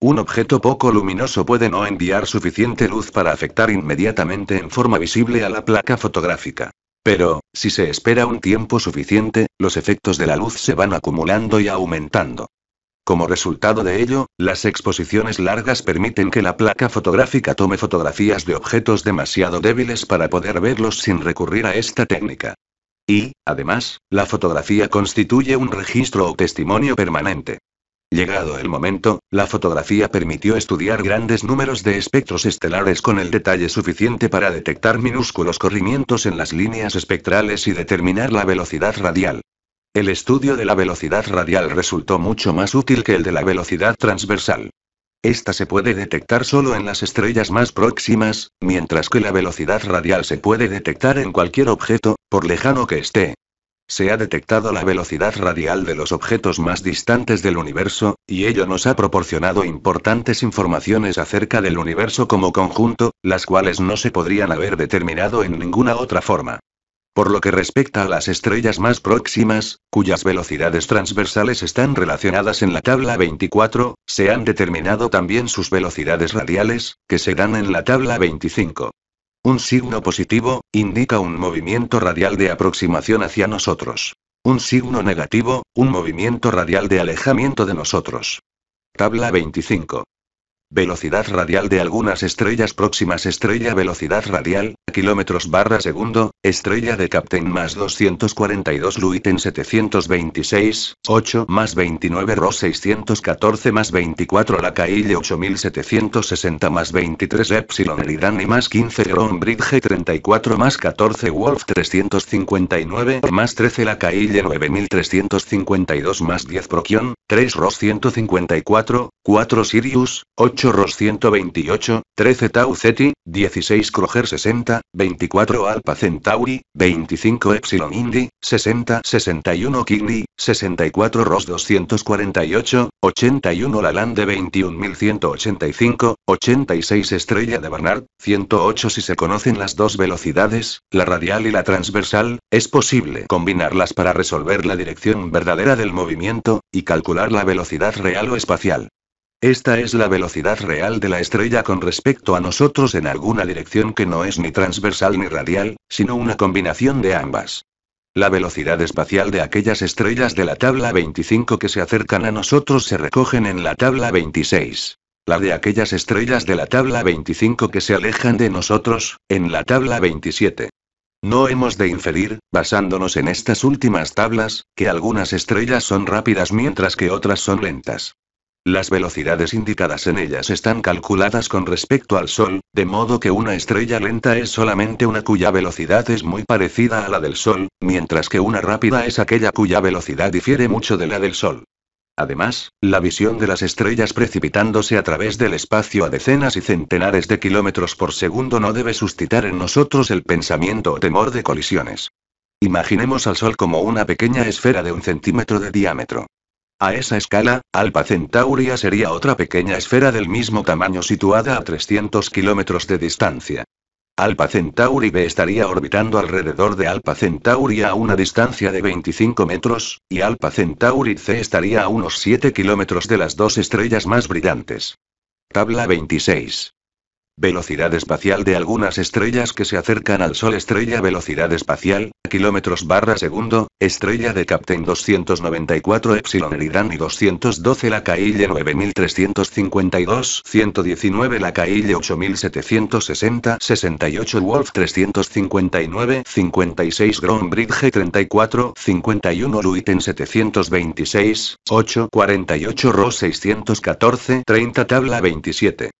Un objeto poco luminoso puede no enviar suficiente luz para afectar inmediatamente en forma visible a la placa fotográfica. Pero, si se espera un tiempo suficiente, los efectos de la luz se van acumulando y aumentando. Como resultado de ello, las exposiciones largas permiten que la placa fotográfica tome fotografías de objetos demasiado débiles para poder verlos sin recurrir a esta técnica. Y, además, la fotografía constituye un registro o testimonio permanente. Llegado el momento, la fotografía permitió estudiar grandes números de espectros estelares con el detalle suficiente para detectar minúsculos corrimientos en las líneas espectrales y determinar la velocidad radial. El estudio de la velocidad radial resultó mucho más útil que el de la velocidad transversal. Esta se puede detectar solo en las estrellas más próximas, mientras que la velocidad radial se puede detectar en cualquier objeto, por lejano que esté. Se ha detectado la velocidad radial de los objetos más distantes del universo, y ello nos ha proporcionado importantes informaciones acerca del universo como conjunto, las cuales no se podrían haber determinado en ninguna otra forma. Por lo que respecta a las estrellas más próximas, cuyas velocidades transversales están relacionadas en la tabla 24, se han determinado también sus velocidades radiales, que se dan en la tabla 25. Un signo positivo, indica un movimiento radial de aproximación hacia nosotros. Un signo negativo, un movimiento radial de alejamiento de nosotros. Tabla 25. Velocidad radial de algunas estrellas próximas Estrella velocidad radial, kilómetros barra segundo, estrella de Captain más 242 Luiten 726, 8 más 29 Ross 614 más 24 La Caille 8760 más 23 Epsilon Eridani más 15 Bridge 34 más 14 Wolf 359 más 13 La Caille 9352 más 10 Prokion, 3 Ross 154, 4 Sirius, 8 Ross 128, 13 Tau Ceti, 16 Kroger 60, 24 Alpha Centauri, 25 Epsilon Indy, 60 61 Kigli, 64 Ross 248, 81 Lalande 21185, 86 Estrella de Barnard, 108 Si se conocen las dos velocidades, la radial y la transversal, es posible combinarlas para resolver la dirección verdadera del movimiento, y calcular la velocidad real o espacial. Esta es la velocidad real de la estrella con respecto a nosotros en alguna dirección que no es ni transversal ni radial, sino una combinación de ambas. La velocidad espacial de aquellas estrellas de la tabla 25 que se acercan a nosotros se recogen en la tabla 26. La de aquellas estrellas de la tabla 25 que se alejan de nosotros, en la tabla 27. No hemos de inferir, basándonos en estas últimas tablas, que algunas estrellas son rápidas mientras que otras son lentas. Las velocidades indicadas en ellas están calculadas con respecto al Sol, de modo que una estrella lenta es solamente una cuya velocidad es muy parecida a la del Sol, mientras que una rápida es aquella cuya velocidad difiere mucho de la del Sol. Además, la visión de las estrellas precipitándose a través del espacio a decenas y centenares de kilómetros por segundo no debe suscitar en nosotros el pensamiento o temor de colisiones. Imaginemos al Sol como una pequeña esfera de un centímetro de diámetro. A esa escala, Alpha Centauria sería otra pequeña esfera del mismo tamaño situada a 300 kilómetros de distancia. Alpha Centauri B estaría orbitando alrededor de Alpha Centauri a una distancia de 25 metros, y Alpha Centauri C estaría a unos 7 kilómetros de las dos estrellas más brillantes. Tabla 26. Velocidad espacial de algunas estrellas que se acercan al Sol. Estrella velocidad espacial, kilómetros barra segundo, estrella de Captain 294 Epsilon Eridani 212 La Caille 9352 119 La Caille 8760 68 Wolf 359 56 Bridge 34 51 Luiten 726 8 48 Ross 614 30 Tabla 27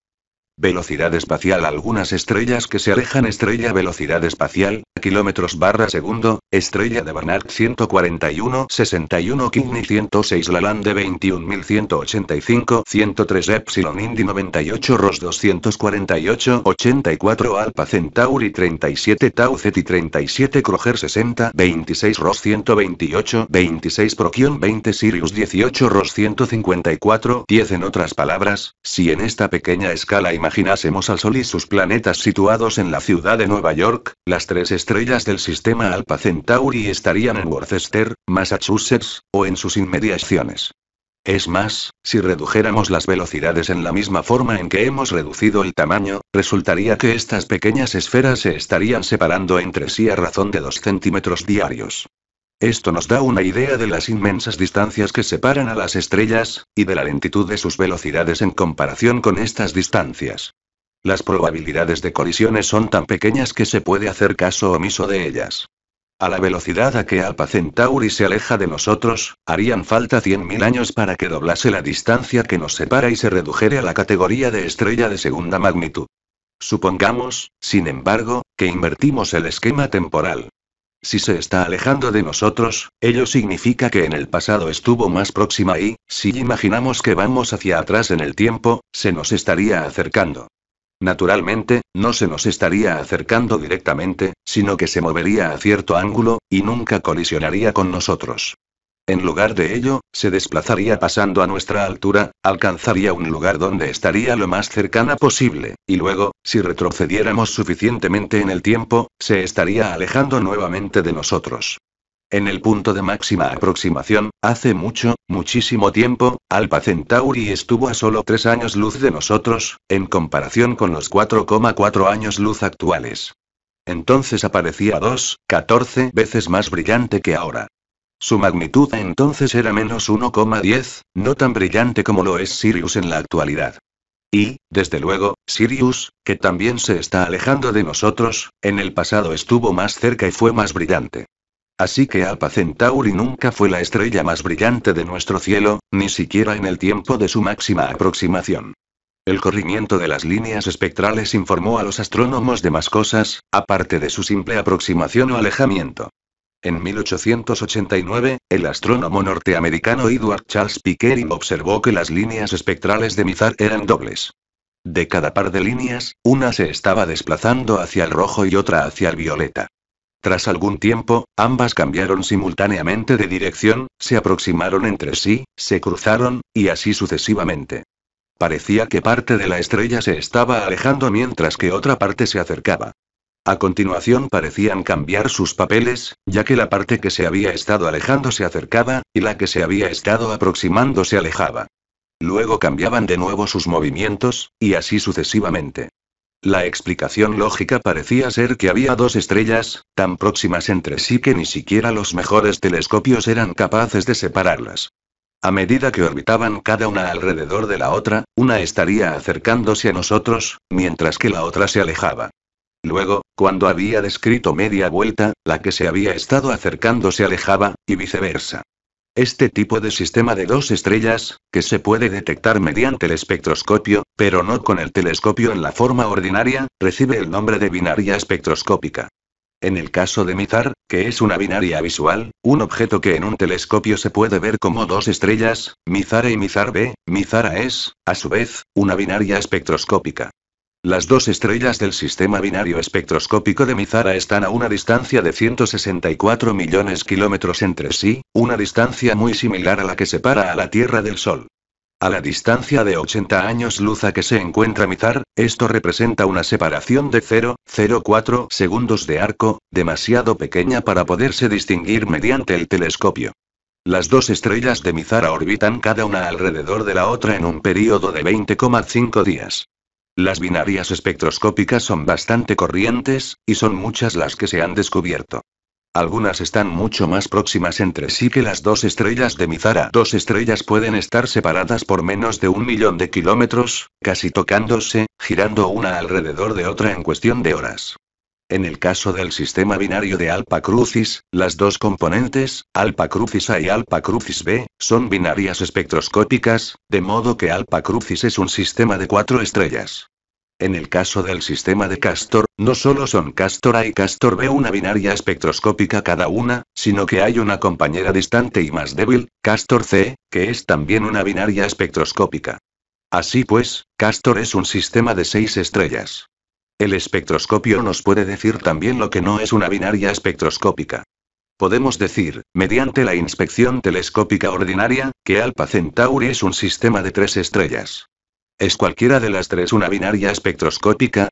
Velocidad espacial. Algunas estrellas que se alejan Estrella velocidad espacial, kilómetros barra segundo, Estrella de Barnard 141 61 Kidney 106 Lalande 21185 103 Epsilon Indy 98 Ross 248 84 Alpha Centauri 37 Tau Ceti 37 Kroger 60 26 Ross 128 26 Procyon 20 Sirius 18 Ross 154 10 En otras palabras, si en esta pequeña escala imaginásemos al Sol y sus planetas situados en la ciudad de Nueva York, las tres estrellas del sistema Alpha Centauri estarían en Worcester, Massachusetts, o en sus inmediaciones. Es más, si redujéramos las velocidades en la misma forma en que hemos reducido el tamaño, resultaría que estas pequeñas esferas se estarían separando entre sí a razón de 2 centímetros diarios. Esto nos da una idea de las inmensas distancias que separan a las estrellas, y de la lentitud de sus velocidades en comparación con estas distancias. Las probabilidades de colisiones son tan pequeñas que se puede hacer caso omiso de ellas. A la velocidad a que Alpha Centauri se aleja de nosotros, harían falta 100.000 años para que doblase la distancia que nos separa y se redujere a la categoría de estrella de segunda magnitud. Supongamos, sin embargo, que invertimos el esquema temporal. Si se está alejando de nosotros, ello significa que en el pasado estuvo más próxima y, si imaginamos que vamos hacia atrás en el tiempo, se nos estaría acercando. Naturalmente, no se nos estaría acercando directamente, sino que se movería a cierto ángulo, y nunca colisionaría con nosotros. En lugar de ello, se desplazaría pasando a nuestra altura, alcanzaría un lugar donde estaría lo más cercana posible, y luego, si retrocediéramos suficientemente en el tiempo, se estaría alejando nuevamente de nosotros. En el punto de máxima aproximación, hace mucho, muchísimo tiempo, Alpha Centauri estuvo a solo 3 años luz de nosotros, en comparación con los 4,4 años luz actuales. Entonces aparecía 2, 14 veces más brillante que ahora. Su magnitud entonces era menos 1,10, no tan brillante como lo es Sirius en la actualidad. Y, desde luego, Sirius, que también se está alejando de nosotros, en el pasado estuvo más cerca y fue más brillante. Así que Alpha Centauri nunca fue la estrella más brillante de nuestro cielo, ni siquiera en el tiempo de su máxima aproximación. El corrimiento de las líneas espectrales informó a los astrónomos de más cosas, aparte de su simple aproximación o alejamiento. En 1889, el astrónomo norteamericano Edward Charles Pickering observó que las líneas espectrales de Mizar eran dobles. De cada par de líneas, una se estaba desplazando hacia el rojo y otra hacia el violeta. Tras algún tiempo, ambas cambiaron simultáneamente de dirección, se aproximaron entre sí, se cruzaron, y así sucesivamente. Parecía que parte de la estrella se estaba alejando mientras que otra parte se acercaba. A continuación parecían cambiar sus papeles, ya que la parte que se había estado alejando se acercaba, y la que se había estado aproximando se alejaba. Luego cambiaban de nuevo sus movimientos, y así sucesivamente. La explicación lógica parecía ser que había dos estrellas, tan próximas entre sí que ni siquiera los mejores telescopios eran capaces de separarlas. A medida que orbitaban cada una alrededor de la otra, una estaría acercándose a nosotros, mientras que la otra se alejaba. Luego, cuando había descrito media vuelta, la que se había estado acercando se alejaba, y viceversa. Este tipo de sistema de dos estrellas, que se puede detectar mediante el espectroscopio, pero no con el telescopio en la forma ordinaria, recibe el nombre de binaria espectroscópica. En el caso de Mizar, que es una binaria visual, un objeto que en un telescopio se puede ver como dos estrellas, Mizar A y Mizar B, Mizar A es, a su vez, una binaria espectroscópica. Las dos estrellas del sistema binario espectroscópico de Mizara están a una distancia de 164 millones kilómetros entre sí, una distancia muy similar a la que separa a la Tierra del Sol. A la distancia de 80 años luz a que se encuentra Mizar, esto representa una separación de 0,04 segundos de arco, demasiado pequeña para poderse distinguir mediante el telescopio. Las dos estrellas de Mizara orbitan cada una alrededor de la otra en un período de 20,5 días. Las binarias espectroscópicas son bastante corrientes, y son muchas las que se han descubierto. Algunas están mucho más próximas entre sí que las dos estrellas de Mizara. Dos estrellas pueden estar separadas por menos de un millón de kilómetros, casi tocándose, girando una alrededor de otra en cuestión de horas. En el caso del sistema binario de Alpha Crucis, las dos componentes, Alpha Crucis A y Alpha Crucis B, son binarias espectroscópicas, de modo que Alpha Crucis es un sistema de cuatro estrellas. En el caso del sistema de Castor, no solo son Castor A y Castor B una binaria espectroscópica cada una, sino que hay una compañera distante y más débil, Castor C, que es también una binaria espectroscópica. Así pues, Castor es un sistema de seis estrellas. El espectroscopio nos puede decir también lo que no es una binaria espectroscópica. Podemos decir, mediante la inspección telescópica ordinaria, que Alpha Centauri es un sistema de tres estrellas. ¿Es cualquiera de las tres una binaria espectroscópica?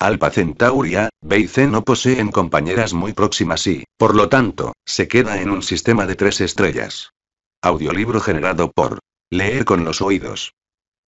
Alpha Centauri A, B y C no poseen compañeras muy próximas y, por lo tanto, se queda en un sistema de tres estrellas. Audiolibro generado por Leer con los oídos.